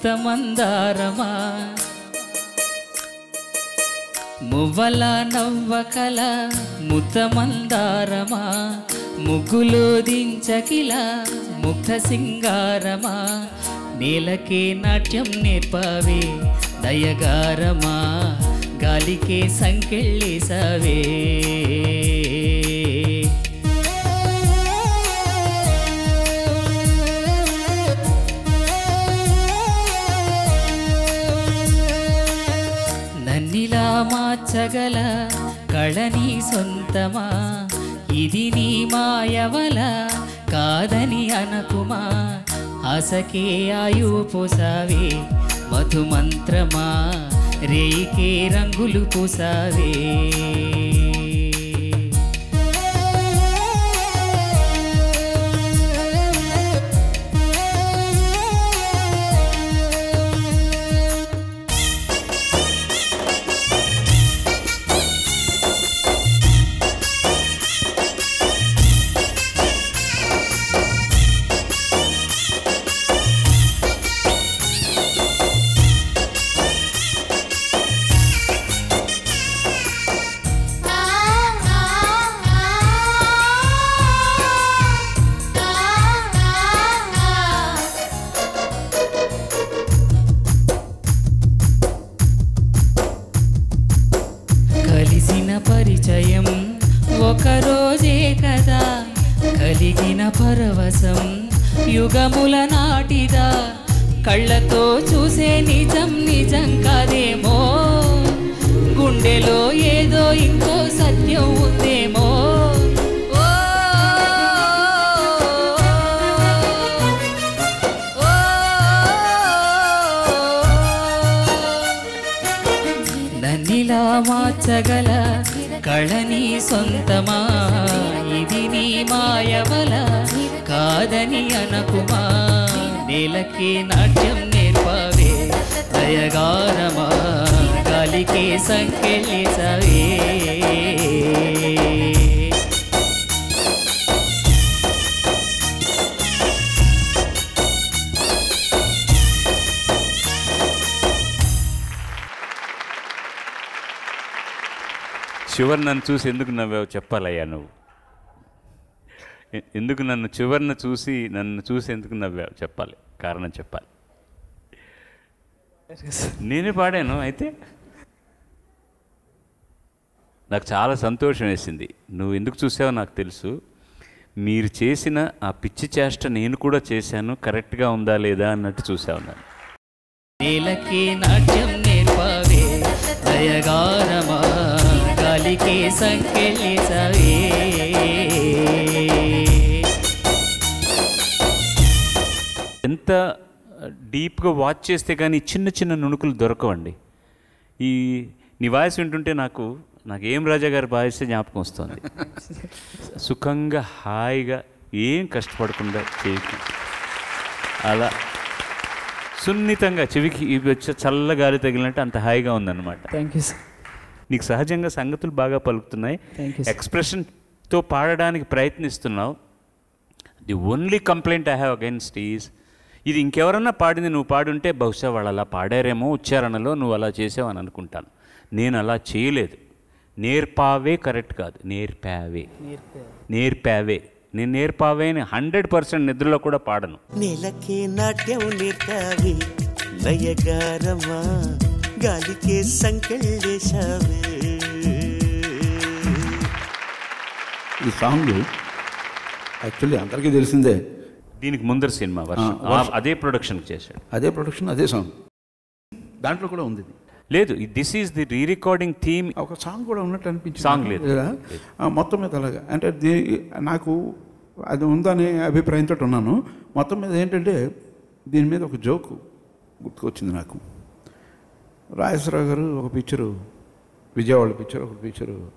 ముత్తమందారమా మువ్వల నవ్వకల ముత్తమందారమా? ముగ్గులు దించకిల ముగ్ధ సింగారమా నేలకే నాట్యం నేర్పవే దయగారమా? గాలికే సంకెళ్ళేసవే మార్చగల కళని సొంతమా? ఇది నీ మాయవల కాదని అనకుమా? ఆసకే ఆయు పోసావే మధుమంత్రమా? రేయికే రంగులు పూసావే. నన్ను చూసి ఎందుకు నవ్వావు? చెప్పాలయ్యా నువ్వు. ఎందుకు నన్ను చివరిన చూసి నన్ను చూసి ఎందుకు నవ్వావు? చెప్పాలి. కారణం చెప్పాలి. నేనే పాడాను అయితే? నాకు చాలా సంతోషం వేసింది. నువ్వు ఎందుకు చూసావో నాకు తెలుసు. మీరు చేసిన ఆ పిచ్చి చేష్ట నేను కూడా చేశాను. కరెక్ట్గా ఉందా లేదా అన్నట్టు చూసావు నన్ను. నేలకి నాట్యం నేర్పావే. దయగానమా? ఎంత డీప్గా వాచ్ చేస్తే కానీ చిన్న చిన్న నుణుకులు దొరకవండి. ఈ నీ వాయిస్ వింటుంటే నాకు నాకు ఏం రాజా గారి వాయిస్ జ్ఞాపకం వస్తుంది. సుఖంగా హాయిగా ఏం కష్టపడకుండా చెవికి అలా సున్నితంగా చెవికి ఇవి వచ్చే చల్ల గాలి తగిలినట్టు అంత హాయిగా ఉందన్నమాట. థ్యాంక్ యూ సార్ నీకు సహజంగా సంగతులు బాగా పలుకుతున్నాయి. ఎక్స్ప్రెషన్తో పాడడానికి ప్రయత్నిస్తున్నావు. The only complaint I have against is ఇది ఇంకెవరన్నా పాడింది నువ్వు పాడుంటే బహుశా వాళ్ళు అలా పాడారేమో ఉచ్చారణలో నువ్వు అలా చేసావు అని అనుకుంటాను. నేను అలా చేయలేదు. నేర్పావే కరెక్ట్ కాదు. నేర్పావే. నేర్పావే. నేను నేర్పావే అని హండ్రెడ్ పర్సెంట్ నిద్రలో కూడా పాడను. నెలకే నాట్యం నేర్పావి. లయగారమా? గాలికే సంకెళ్ళేశావే. ఈ సాంగ్ యాక్చువల్లీ అందరికీ తెలిసిందే. దీనికి ముందర సినిమా. అదే ప్రొడక్షన్ చేశాడు. అదే ప్రొడక్షన్ అదే సాంగ్. దాంట్లో కూడా ఉంది. లేదు this is the re recording theme ఒక సాంగ్ కూడా ఉన్నట్టు అనిపించింది. సాంగ్ లేదు. మొత్తం మీద అలాగా. అంటే నాకు అది ఉందనే అభిప్రాయంతో ఉన్నాను. మొత్తం మీద ఏంటంటే దీని మీద ఒక జోకు గుర్తుకొచ్చింది నాకు. రాజేశ్వరరావు గారు ఒక పిక్చరు విజయవాడ పిక్చర్ ఒక పిక్చరు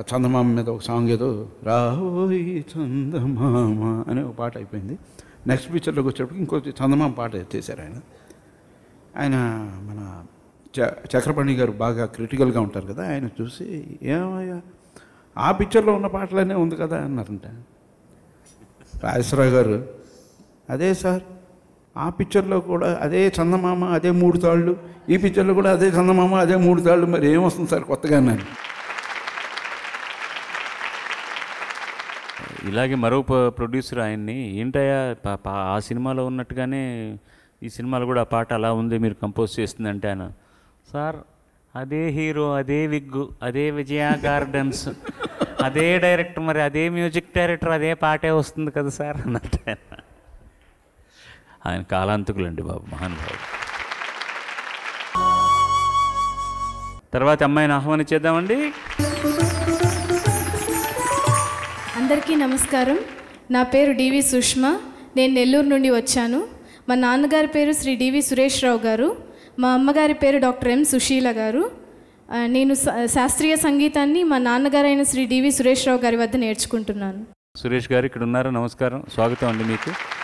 చందమామ మీద ఒక సాంగ్ ఏదో రాహోయ్ చందమామ అనే ఒక పాట అయిపోయింది. నెక్స్ట్ పిక్చర్లోకి వచ్చేటప్పుడు ఇంకో చందమామ పాట చేశారు ఆయన. ఆయన మన చ చక్రపాణి గారు బాగా క్రిటికల్గా ఉంటారు కదా ఆయన చూసి ఏమయ్యా ఆ పిక్చర్లో ఉన్న పాటలనే ఉంది కదా అన్నారంట. రాజేశ్వరరావు గారు అదే సార్ ఆ పిక్చర్లో కూడా అదే చందమామ అదే మూడు తాళ్ళు. ఈ పిక్చర్లో కూడా అదే చందమామ అదే మూడు తాళ్ళు. మరి ఏమొస్తుంది సార్ కొత్తగా అన్నాను. ఇలాగే మరో ప్రొడ్యూసర్ ఆయన్ని ఏంటయ్యా పా- పా- ఆ సినిమాలో ఉన్నట్టుగానే ఈ సినిమాలో కూడా ఆ పాట అలా ఉంది మీరు కంపోజ్ చేస్తుందంటే ఆయన సార్ అదే హీరో అదే విగ్గు అదే విజయ గార్డెన్స్ అదే డైరెక్టర్ మరి అదే మ్యూజిక్ డైరెక్టర్ అదే పాటే వస్తుంది కదా సార్ అన్నట్టు ఆయన కాలాంతకులండి బాబు మహానుభావుడు తర్వాత అమ్మాయిని ఆహ్వానించేద్దామండి అందరికీ నమస్కారం. నా పేరు డివి సుష్మా. నేను నెల్లూరు నుండి వచ్చాను. మా నాన్నగారి పేరు శ్రీ డివి సురేష్ రావు గారు. మా అమ్మగారి పేరు డాక్టర్ ఎం సుశీల గారు. నేను శాస్త్రీయ సంగీతాన్ని మా నాన్నగారైన శ్రీ డివి సురేష్ రావు గారి వద్ద నేర్చుకుంటున్నాను. సురేష్ గారు ఇక్కడ ఉన్నారు? నమస్కారం. స్వాగతం అండి మీకు.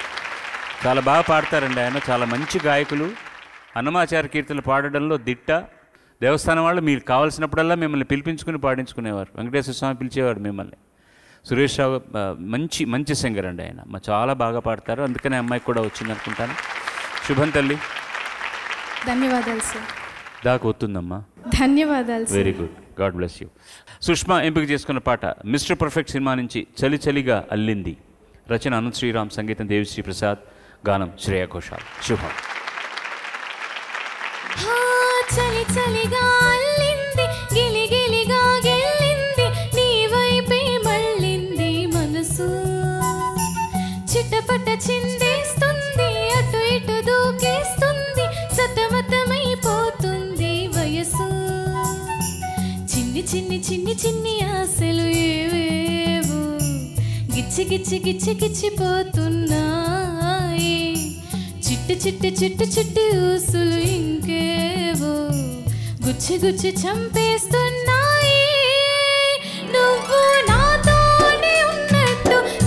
చాలా బాగా పాడతారండి ఆయన. చాలా మంచి గాయకులు. అన్నమాచార కీర్తనలు పాడడంలో దిట్ట. దేవస్థానం వాళ్ళు మీరు కావాల్సినప్పుడల్లా మిమ్మల్ని పిలిపించుకుని పాడించుకునేవారు. వెంకటేశ్వర స్వామి పిలిచేవాడు మిమ్మల్ని. సురేష్ రావు మంచి మంచి సింగర్ అండి ఆయన. మా చాలా బాగా పాడతారు. అందుకనే అమ్మాయికి కూడా వచ్చింది అనుకుంటాను. శుభం తల్లి. ధన్యవాదాలు సార్ దాకా వస్తుందమ్మా. ధన్యవాదాలు very good god bless you Sushma ఎంపిక చేసుకున్న పాట మిస్టర్ పర్ఫెక్ట్ సినిమా నుంచి చలి చలిగా అల్లింది. రచన అనంత్ శ్రీరామ్ సంగీతం దేవిశ్రీ ప్రసాద్. గానం శ్రేయ ఘోషాల్. శుభం. హా, చలి చలిగా అల్లింది గిలి గిలిగా గెల్లింది నీ వైపే మళ్ళింది మనసు. చిట్టపట చిందేస్తుంది అటు ఇటు దూకేస్తుంది సతమతమైపోతుంది వయసు. చిన్ని చిన్ని చిన్ని చిన్ని ఆశలు ఏవేవో గిచ్చి గిచ్చి గిచ్చి గిచ్చిపోతున్నాయి చిట్టి చిట్టి చిట్టి చిట్టి ఊసులు ఇంకేవో? గుచ్చి గుచ్చి చంపేస్తున్నాయి. నువ్వు నాతోనే ఉన్నట్టు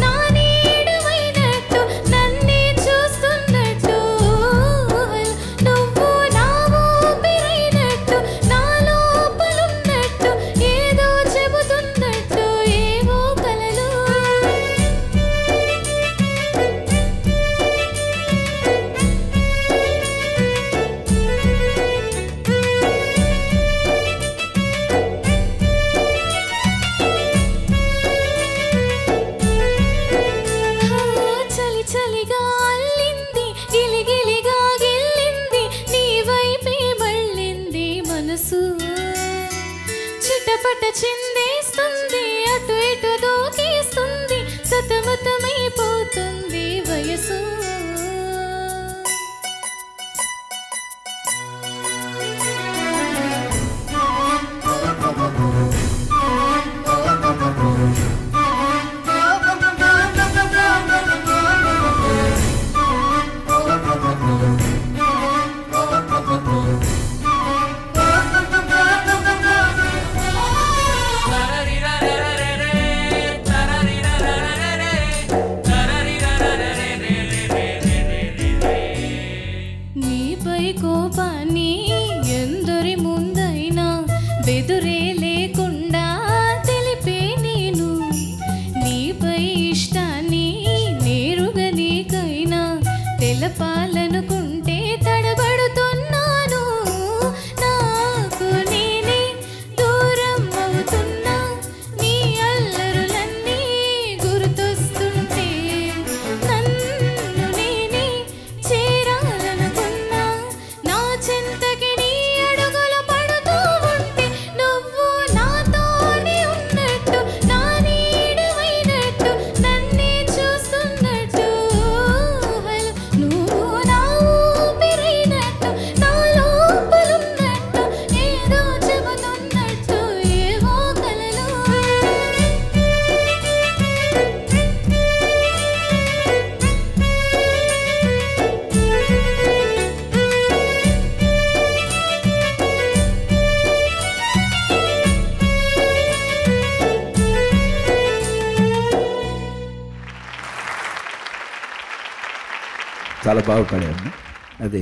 చిటపట చిందేస్తుంది చాలా బాగా పాడారు. అది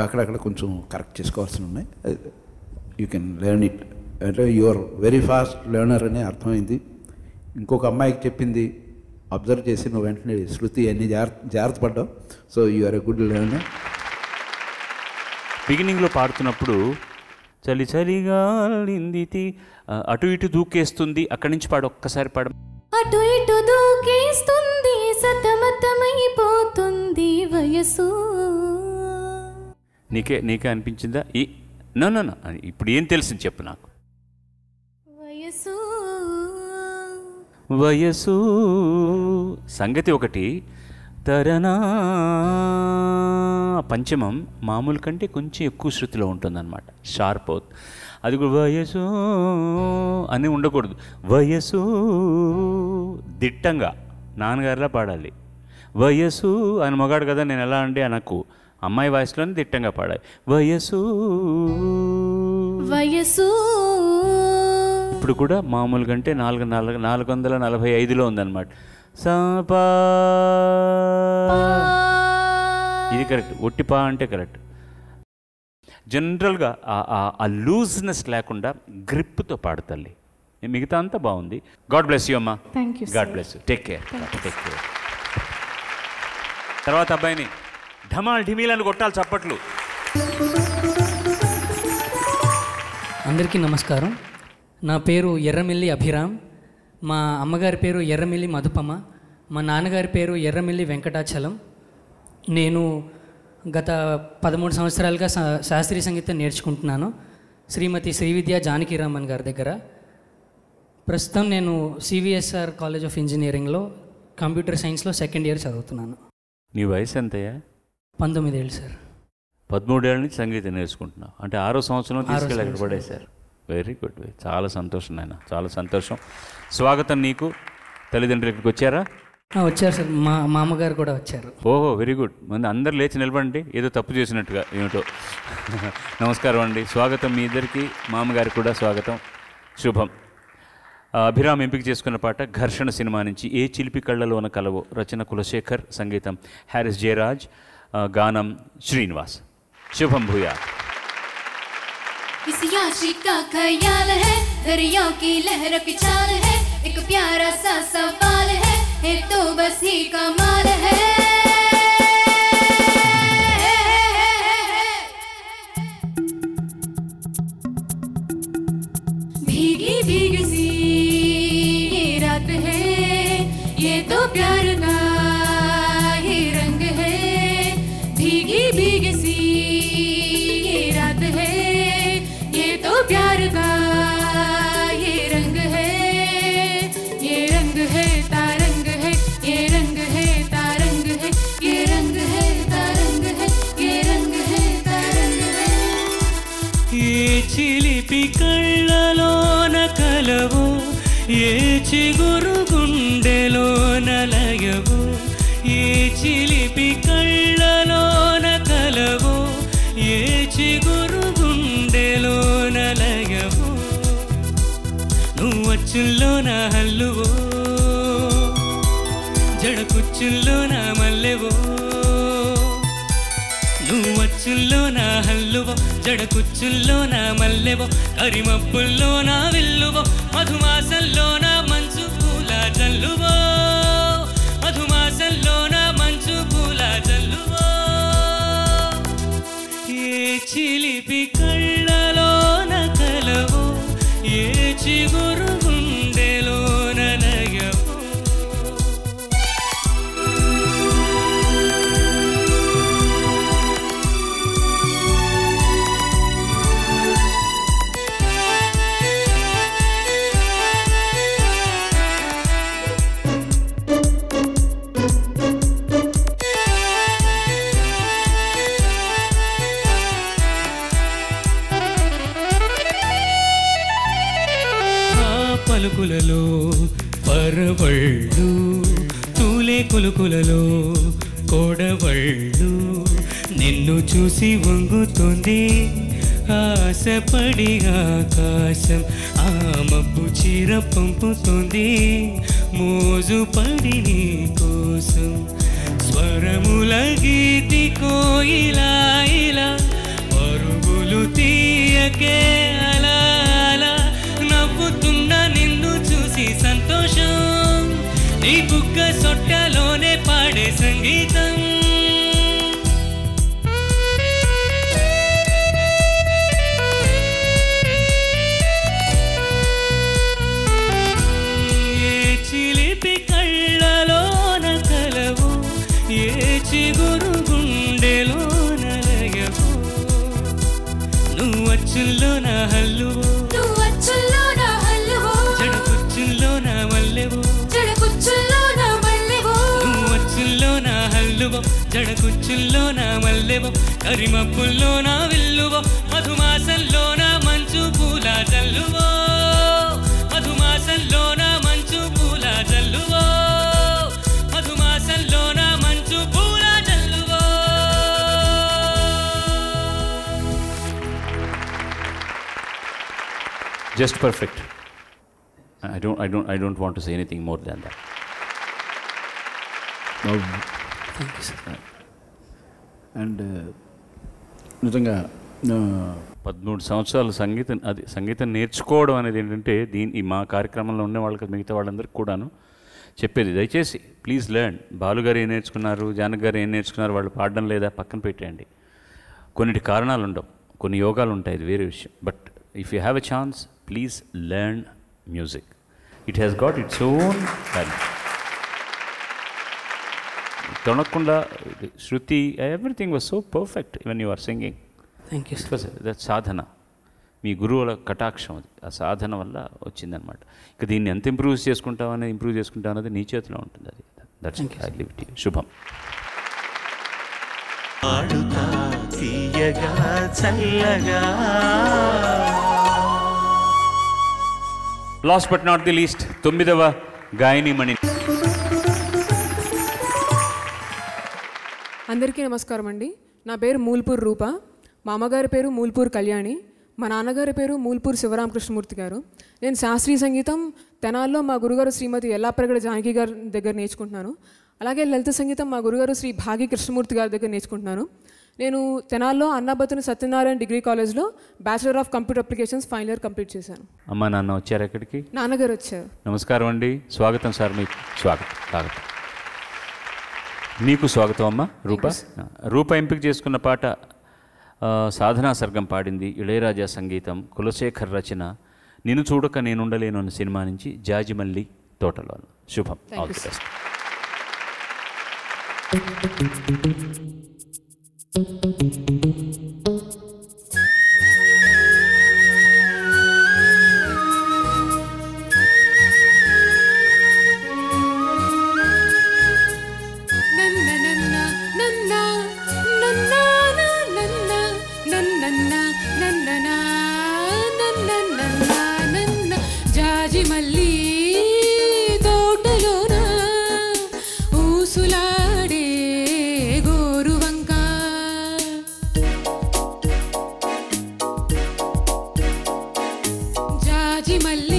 అక్కడక్కడ కొంచెం కరెక్ట్ చేసుకోవాల్సి ఉన్నాయి. యూ కెన్ లెర్న్ ఇట్ అంటే యువర్ వెరీ ఫాస్ట్ లెర్నర్ అని అర్థమైంది. ఇంకొక అమ్మాయికి చెప్పింది అబ్జర్వ్ చేసి నువ్వు వెంటనే శృతి అన్ని జాగ్రత్త జాగ్రత్త పడ్డావు. So you are a good learner బిగినింగ్లో పాడుతున్నప్పుడు చలి చలిగా అటు ఇటు దూకేస్తుంది. అక్కడి నుంచి పాడు ఒక్కసారి పాడు. అటు ఇటు దూకేస్తుంది. సతమతమైపోతుంది వయసు. నీకే నీకే అనిపించిందా? ఈ నో నో ఇప్పుడు ఏం తెలిసింది చెప్పు నాకు. వయసు. వయసు. సంగతి ఒకటి తరనా పంచమం మామూలు కంటే కొంచెం ఎక్కువ శృతిలో ఉంటుందన్నమాట. షార్ప్ అవుతుంది అది కూడా వయసు అని ఉండకూడదు. వయసు దిట్టంగా. నాన్నగారిలా పాడాలి. వయసు అని మగాడు కదా నేను ఎలా అంటే అనకు. అమ్మాయి వాయిస్లోనే దిట్టంగా పాడాలి. వయసు వయసు ఇప్పుడు కూడా మామూలుగా అంటే నాలుగు నాలుగు నాలుగు వందల నలభై ఐదులో ఉందన్నమాట. సాపా ఇది కరెక్ట్. ఒట్టిపా అంటే కరెక్ట్. జనరల్గా ఆ లూజ్నెస్ లేకుండా గ్రిప్తో పాడతల్లి మిగతా అంతా బాగుంది. గాడ్ బ్లెస్ యూ అమ్మా. Thank you, god. Bless you take care take care తర్వాత అబ్బాయిని ఢమాల్ ఢిమీల్ అని కొట్టాలి చప్పట్లు. అందరికీ నమస్కారం. నా పేరు ఎర్రమిల్లి అభిరామ్. మా అమ్మగారి పేరు ఎర్రమిల్లి మధుపమ. మా నాన్నగారి పేరు ఎర్రమిల్లి వెంకటాచలం. నేను గత పదమూడు సంవత్సరాలుగా శా- శాస్త్రీయ సంగీతం నేర్చుకుంటున్నాను. శ్రీమతి శ్రీవిద్య జానకిరామన్ గారి దగ్గర. ప్రస్తుతం నేను సివిఎస్ఆర్ కాలేజ్ ఆఫ్ ఇంజనీరింగ్లో కంప్యూటర్ సైన్స్లో సెకండ్ ఇయర్ చదువుతున్నాను. నీ వయసు ఎంతయ్యా? పంతొమ్మిది ఏళ్ళు సార్. పదమూడేళ్ళ నుంచి సంగీతం నేర్చుకుంటున్నావు. అంటే ఆరో సంవత్సరం తీసుకెళ్ళి అక్కడ సంవత్సరం. పడేశారు. వెరీ గుడ్ చాలా సంతోషం నాయన చాలా సంతోషం. స్వాగతం నీకు. తల్లిదండ్రులు ఇక్కడికి వచ్చారా? వచ్చారు సార్. మా మా అమ్మగారు కూడా వచ్చారు. ఓహో వెరీ గుడ్ మంది అందరు లేచి నిలబడండి. ఏదో తప్పు చేసినట్టుగా ఏమిటో. [LAUGHS] నమస్కారం అండి. స్వాగతం మీ ఇద్దరికి మామగారికి కూడా స్వాగతం. శుభం. అభిరామ్ ఎంపిక చేసుకున్న పాట ఘర్షణ సినిమా నుంచి ఏ చిలిపి కళ్ళలోన కలవో రచన కులశేఖర్ సంగీతం హ్యారిస్ జయరాజ్ ఆ, గానం శ్రీనివాస్ శుభం భూయా किसी आशिक का ख्याल है दरियाओं की लहरों की चाल है एक प्यारा सा सवाल है ये तो बस ही कमाल है గుండెలోన ఏ చిలిపి కళ్ళలోన కలవు. ఏ చిగురు గుండెలోన లయవు నువ్వు వచ్చుల్లో నా హల్లువో. జడ కుచ్చుల్లో నా మల్లెవో. నువ్వు వచ్చుల్లో నా హల్లువో. జడ కుచ్చుల్లో నా మల్లెవో. కరిమప్పుల్లో నా విల్లువో. మధుమాసంలో నా మంచు పూల జల్లువో. చిలిపి don't I don't want to say anything more than that and నిజంగా పదమూడు సంవత్సరాలు సంగీతం అది సంగీతం నేర్చుకోవడం అనేది ఏంటంటే దీని ఈ మా కార్యక్రమంలో ఉండే వాళ్ళకి మిగతా వాళ్ళందరికీ కూడాను చెప్పేది. దయచేసి ప్లీజ్ లెర్న్ బాలుగారు ఏం నేర్చుకున్నారు? జానక్ గారు ఏం నేర్చుకున్నారు? వాళ్ళు పాడడం లేదా? పక్కన పెట్టేయండి. కొన్నిటి కారణాలు ఉండవు. కొన్ని యోగాలు ఉంటాయి ఇది వేరే విషయం. But if you have a chance please learn music it has got its own value తొణకుండా Shruti everything was so perfect even you are singing thank you that సాధన మీ గురువుల కటాక్షం అది. ఆ సాధన వల్ల వచ్చిందనమాట ఇక దీన్ని ఎంత ఇంప్రూవ్ చేసుకుంటావు అనేది ఇంప్రూవ్ చేసుకుంటావు అనేది నీ చేతిలో ఉంటుంది అది. దట్స్ శుభం చల్లగా. Last but not the least తొమ్మిదవ గాయనిమణి అందరికీ నమస్కారం అండి. నా పేరు మూల్పూర్ రూప. మా అమ్మగారి పేరు మూల్పూర్ కళ్యాణి. మా నాన్నగారి పేరు మూల్పూర్ శివరామకృష్ణమూర్తి గారు. నేను శాస్త్రీయ సంగీతం తెనాల్లో మా గురుగారు శ్రీమతి ఎల్లాప్రగడ జానకి గారి దగ్గర నేర్చుకుంటున్నాను. అలాగే లలిత సంగీతం మా గురుగారు శ్రీ భాగి కృష్ణమూర్తి గారి దగ్గర నేర్చుకుంటున్నాను. నేను తెనాల్లో అన్నాబతుని సత్యనారాయణ డిగ్రీ కాలేజ్లో bachelor of computer applications final year complete చేశాను. అమ్మ నాన్న వచ్చారు ఎక్కడికి? నాన్నగారు వచ్చారు. నమస్కారం అండి. స్వాగతం సార్ మీకు. స్వాగతం. స్వాగతం. మీకు స్వాగతం అమ్మ. రూప? రూప ఎంపిక చేసుకున్న పాట సాధనా సర్గం పాడింది ఇళయరాజా సంగీతం కులశేఖర్ రచన నిన్ను చూడక నేనుండలేను అన్న సినిమా నుంచి జాజిమల్లి తోటలో శుభం. All the. Best Thank you. జాజి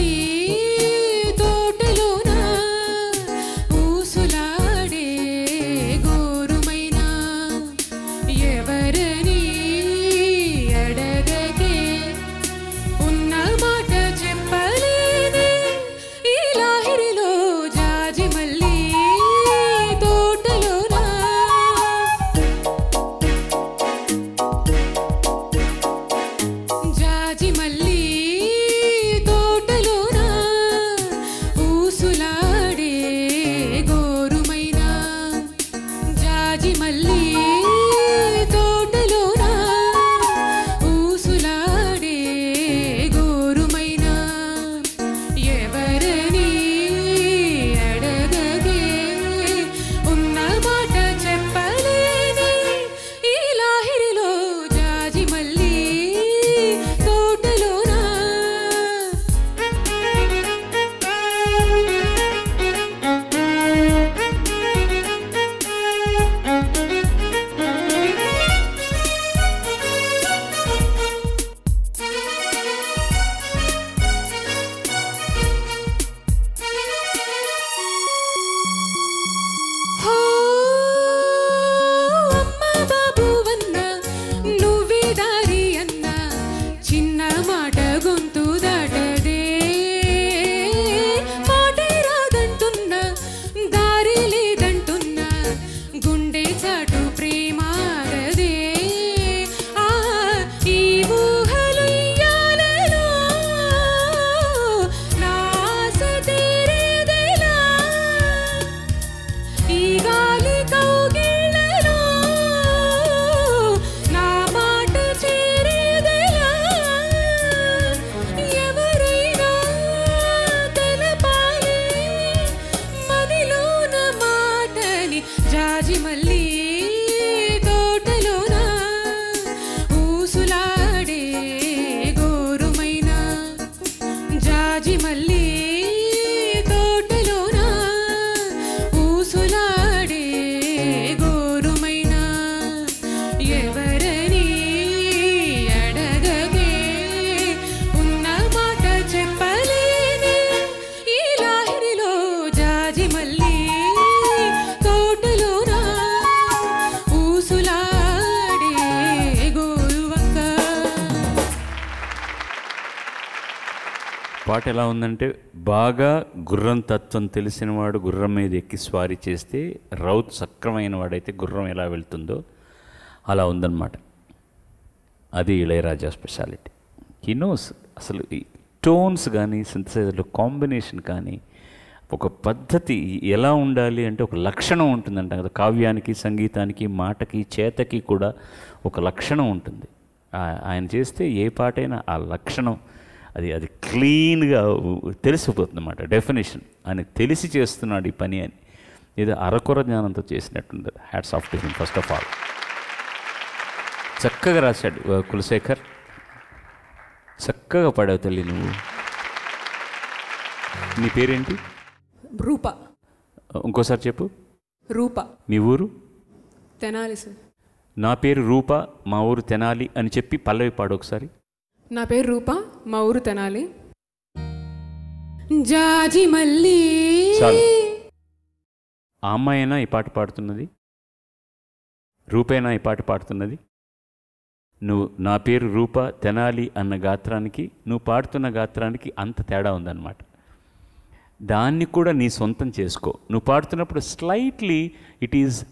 మాటని జాజి పాట ఎలా ఉందంటే బాగా గుర్రం తత్వం తెలిసినవాడు గుర్రం మీద ఎక్కి స్వారీ చేస్తే రౌత్ సక్రమైన వాడైతే గుర్రం ఎలా వెళ్తుందో అలా ఉందన్నమాట. అది ఇళయరాజా స్పెషాలిటీ. హీ నోస్ అసలు ఈ టోన్స్ కానీ సింథసైజర్లో కాంబినేషన్ కానీ ఒక పద్ధతి ఎలా ఉండాలి అంటే ఒక లక్షణం ఉంటుందంట కదా. కావ్యానికి సంగీతానికి మాటకి చేతకి కూడా ఒక లక్షణం ఉంటుంది. ఆయన చేస్తే ఏ పాటైనా ఆ లక్షణం అది అది క్లీన్గా తెలిసిపోతుంది అన్నమాట డెఫినేషన్ ఆయన తెలిసి చేస్తున్నాడు ఈ పని అని. ఏదో అరకొర జ్ఞానంతో చేసినట్టుంది hats off to him first of all చక్కగా రాశాడు కులశేఖర్. చక్కగా పాడావు తల్లి నువ్వు. నీ పేరేంటి? రూప. ఇంకోసారి చెప్పు. రూప. మీ ఊరు? తెనాలి సార్. నా పేరు రూప మా ఊరు తెనాలి అని చెప్పి పల్లవి పాడు ఒకసారి. నా పేరు రూప మా ఊరు తెనాలి. జాజి మళ్ళీ. చాలు. ఆ అమ్మాయినా ఈ పాట పాడుతున్నది? రూపేనా ఈ పాట పాడుతున్నది? నువ్వు నా పేరు రూప తెనాలి అన్న గాత్రానికి నువ్వు పాడుతున్న గాత్రానికి అంత తేడా ఉందన్నమాట. దాన్ని కూడా నీ సొంతం చేసుకో. నువ్వు పాడుతున్నప్పుడు slightly it is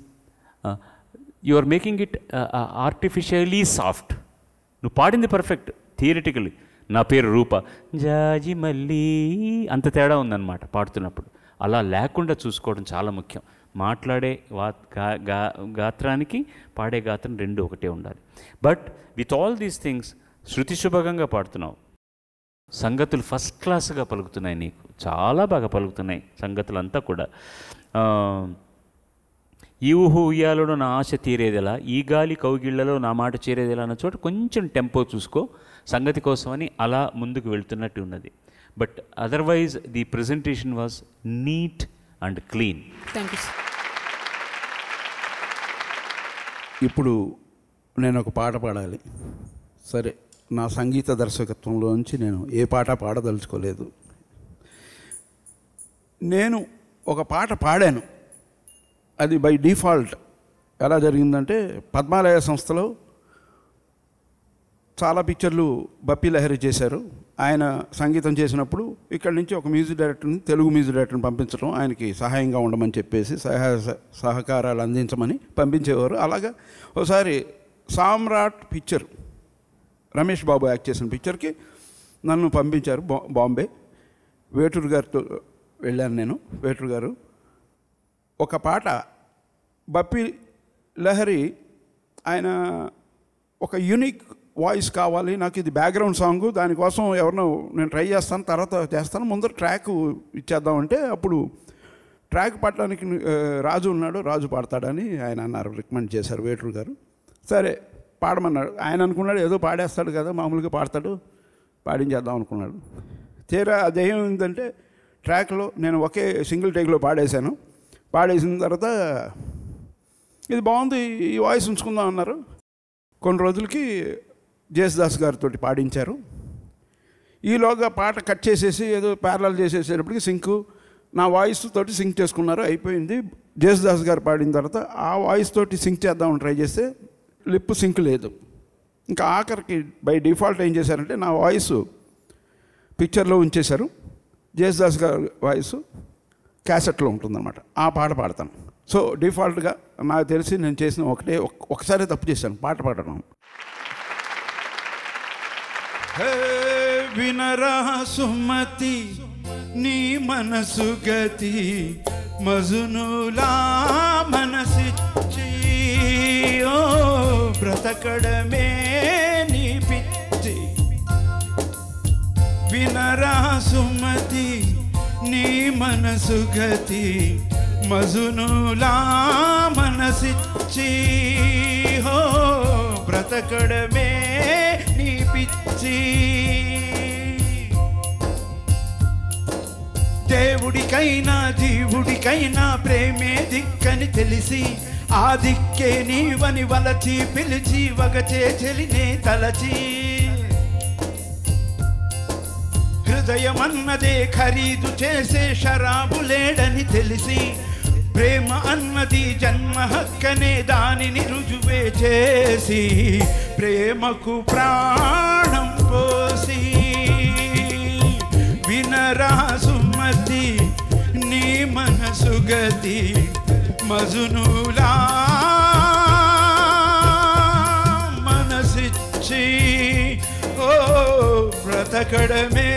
you are making it artificially soft. నువ్వు పాడింది పర్ఫెక్ట్. థియరిటికల్ నా పేరు రూప. జాజి మళ్ళీ అంత తేడా ఉందన్నమాట పాడుతున్నప్పుడు. అలా లేకుండా చూసుకోవడం చాలా ముఖ్యం. మాట్లాడే వా గా గా గాత్రానికి పాడే గాత్రం రెండు ఒకటే ఉండాలి. But with all these things శృతి శుభగంగా పాడుతున్నావు. సంగతులు ఫస్ట్ క్లాస్గా పలుకుతున్నాయి నీకు. చాలా బాగా పలుకుతున్నాయి సంగతులంతా కూడా. ఈ ఊహు ఉయ్యాలలో నా ఆశ తీరేదిలా? ఈ గాలి కౌగిళ్ళలో నా మాట చేరేదిలా? అన్న చోట కొంచెం టెంపో చూసుకో. సంగతి కోసమని అలా ముందుకు వెళ్తున్నట్టు ఉన్నది. But otherwise the presentation was neat and clean thank you ఇప్పుడు నేను ఒక పాట పాడాలి. సరే నా సంగీత దర్శకత్వంలోంచి నేను ఏ పాట పాడదలుచుకోలేదు. నేను ఒక పాట పాడాను. అది బై డిఫాల్ట్. ఎలా జరిగిందంటే పద్మాలయ సంస్థలో చాలా పిక్చర్లు బప్పి లహరి చేశారు. ఆయన సంగీతం చేసినప్పుడు ఇక్కడి నుంచి ఒక మ్యూజిక్ డైరెక్టర్ని తెలుగు మ్యూజిక్ డైరెక్టర్ని పంపించడం ఆయనకి సహాయంగా ఉండమని చెప్పేసి సహాయ స- సహకారాలు అందించమని పంపించేవారు. అలాగా ఒకసారి సామ్రాట్ పిక్చర్ రమేష్ బాబు యాక్ట్ చేసిన పిక్చర్కి నన్ను పంపించారు బా బాంబే. వేటూరు గారితో వెళ్ళాను నేను వేటూరు గారు. ఒక పాట బప్పి లహరి ఆయన ఒక యూనిక్ వాయిస్ కావాలి నాకు ఇది బ్యాక్గ్రౌండ్ సాంగ్ దానికోసం ఎవరినో నేను ట్రై చేస్తాను తర్వాత చేస్తాను ముందర ట్రాక్ ఇచ్చేద్దామంటే అప్పుడు ట్రాక్ పాడడానికి రాజు ఉన్నాడు రాజు పాడతాడని ఆయన అన్నారు రికమెండ్ చేశారు వేటూరు గారు. సరే పాడమన్నాడు. ఆయన అనుకున్నాడు ఏదో పాడేస్తాడు కదా మామూలుగా పాడతాడు పాడించేద్దాం అనుకున్నాడు. తీరా అదేం ఏంటంటే ట్రాక్లో నేను ఒకే సింగిల్ టేక్లో పాడేశాను. పాడేసిన తర్వాత ఇది బాగుంది ఈ వాయిస్ ఉంచుకుందాం అన్నారు. కొన్ని రోజులకి జేసుదాస్ గారితో పాడించారు. ఈలోగా పాట కట్ చేసేసి ఏదో ప్యారల్ చేసేసేటప్పటికి సింక్ నా వాయిస్ తోటి సింక్ చేసుకున్నారు అయిపోయింది. జేసుదాస్ గారు పాడిన తర్వాత ఆ వాయిస్ తోటి సింక్ చేద్దామని ట్రై చేస్తే లిప్ సింక్ లేదు. ఇంకా ఆఖరికి బై డిఫాల్ట్ ఏం చేశారంటే నా వాయిస్ పిక్చర్లో ఉంచేశారు. జేసుదాస్ గారి వాయిస్ క్యాసెట్లో ఉంటుందన్నమాట. ఆ పాట పాడతాను. సో డిఫాల్ట్గా నాకు తెలిసి నేను చేసిన ఒకటే ఒక్- ఒకసారి తప్పు చేశాను. పాట పాడడం హే వినరా సుమతి నీ మనసు గతి మజునులా మనసిచ్చి ఓ బ్రతకడమే నీ పిచ్చి. వినరా సుమతి నీ మనసు గతి మజునులా మనసిచ్చి హో బ్రతకడమే పిచ్చి దేవుడికైనా జీవుడికైనా ప్రేమే దిక్కని తెలిసి ఆ దిక్కే నీవని వలచి పిలిచి వగచే చెలినే తలచి. హృదయమన్నదే ఖరీదు చేసే షరాబు లేడని తెలిసి ప్రేమ అన్నది జన్మ హక్కనే దానిని రుజువే చేసి ప్రేమకు ప్రాణం పోసి వినరా సుమతి నీ మనసు గతి మజునులా మనసిచ్చి ఓ బ్రతకడమే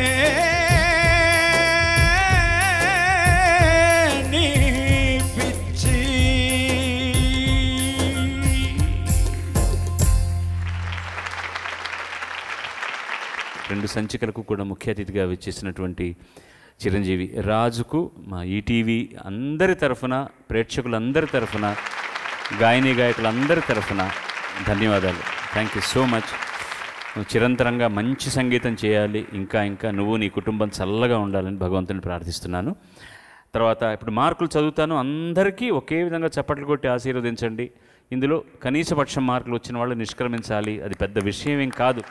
రెండు సంచికలకు కూడా ముఖ్య అతిథిగా వచ్చేసినటువంటి చిరంజీవి రాజుకు మా ఈటీవీ అందరి తరఫున ప్రేక్షకులందరి తరఫున గాయని గాయకులందరి తరఫున ధన్యవాదాలు. థ్యాంక్ యూ సో మచ్ నువ్వు చిరంతరంగా మంచి సంగీతం చేయాలి ఇంకా ఇంకా నువ్వు నీ కుటుంబం చల్లగా ఉండాలని భగవంతుని ప్రార్థిస్తున్నాను. తర్వాత ఇప్పుడు మార్కులు చదువుతాను. అందరికీ ఒకే విధంగా చప్పట్లు కొట్టి ఆశీర్వదించండి. ఇందులో కనీసపక్షం మార్కులు వచ్చిన వాళ్ళు నిష్క్రమించాలి. అది పెద్ద విషయం ఏం కాదు.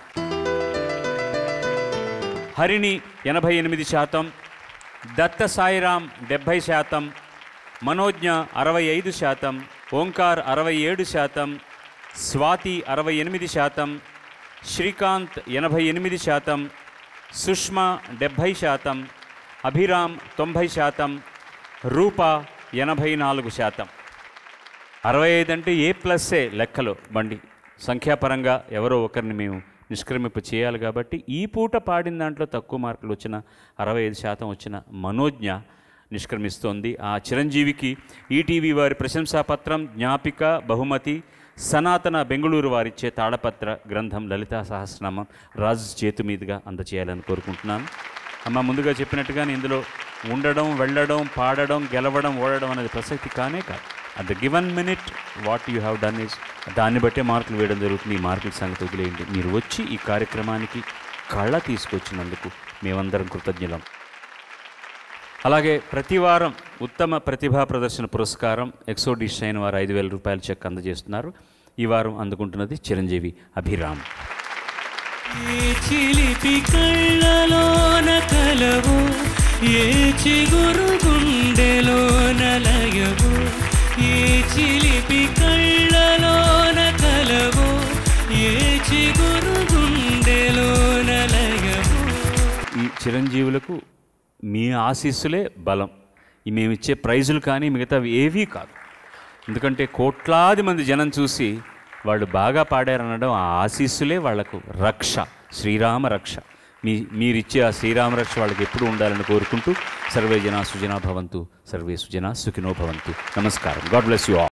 హరిణి ఎనభై ఎనిమిది శాతం దత్త సాయిరాం డెబ్భై శాతం మనోజ్ఞ అరవై ఐదు శాతం ఓంకార్ అరవై ఏడు శాతం స్వాతి అరవై ఎనిమిది శాతం శ్రీకాంత్ ఎనభై ఎనిమిది శాతం సుష్మా డెబ్భై శాతం అభిరామ్ తొంభై శాతం రూప ఎనభై నాలుగు శాతం. అరవై ఐదు అంటే ఏ ప్లస్సే లెక్కలు బండి. సంఖ్యాపరంగా ఎవరో ఒకరిని మేము నిష్క్రమింపు చేయాలి కాబట్టి ఈ పూట పాడిన దాంట్లో తక్కువ మార్కులు వచ్చిన అరవై ఐదు శాతం వచ్చిన మనోజ్ఞ నిష్క్రమిస్తోంది. ఆ చిరంజీవికి ఈటీవీ వారి ప్రశంసాపత్రం జ్ఞాపిక బహుమతి సనాతన బెంగళూరు వారిచ్చే తాళపత్ర గ్రంథం లలితా సహస్రనామం రాజు చేతి మీదుగా అందచేయాలని కోరుకుంటున్నాను. అమ్మ ముందుగా చెప్పినట్టుగానే ఇందులో ఉండడం వెళ్ళడం పాడడం గెలవడం ఓడడం అనేది ప్రసక్తి కానే కాదు. At the given minute what you have done is దాన్ని బట్టే మార్కులు వేయడం జరుగుతుంది. ఈ మార్కుల సంగతి వదిలేయండి. మీరు వచ్చి ఈ కార్యక్రమానికి కళ్ళ తీసుకొచ్చినందుకు మేమందరం కృతజ్ఞులం. అలాగే ప్రతి వారం ఉత్తమ ప్రతిభా ప్రదర్శన పురస్కారం ఎక్సో డిష్ అయిన వారు ఐదు వేల రూపాయల చెక్ అందజేస్తున్నారు. ఈ వారం అందుకుంటున్నది చిరంజీవి అభిరామ్. ఏ చిలిపి కళ్ళలోన కలవు ఏ చిగురు గుండెలోన లయవు. ఏ చిలిపి కళ్ళలోన కలవో ఏ చిగురు గుండెలోన లయవు. ఈ చిరంజీవులకు మీ ఆశీస్సులే బలం. ఈ మేము ఇచ్చే ప్రైజులు కానీ మిగతావి ఏవీ కాదు. ఎందుకంటే కోట్లాది మంది జనం చూసి వాళ్ళు బాగా పాడారనడం ఆ ఆశీస్సులే వాళ్ళకు రక్ష శ్రీరామ రక్ష. మీ మీరిచ్చే ఆ శ్రీరామరక్ష వాళ్ళకి ఎప్పుడు ఉండాలని కోరుకుంటూ సర్వే జన సుజనా భవంతు సర్వే సుజన సుఖినో భవంతు. నమస్కారం. God bless you all.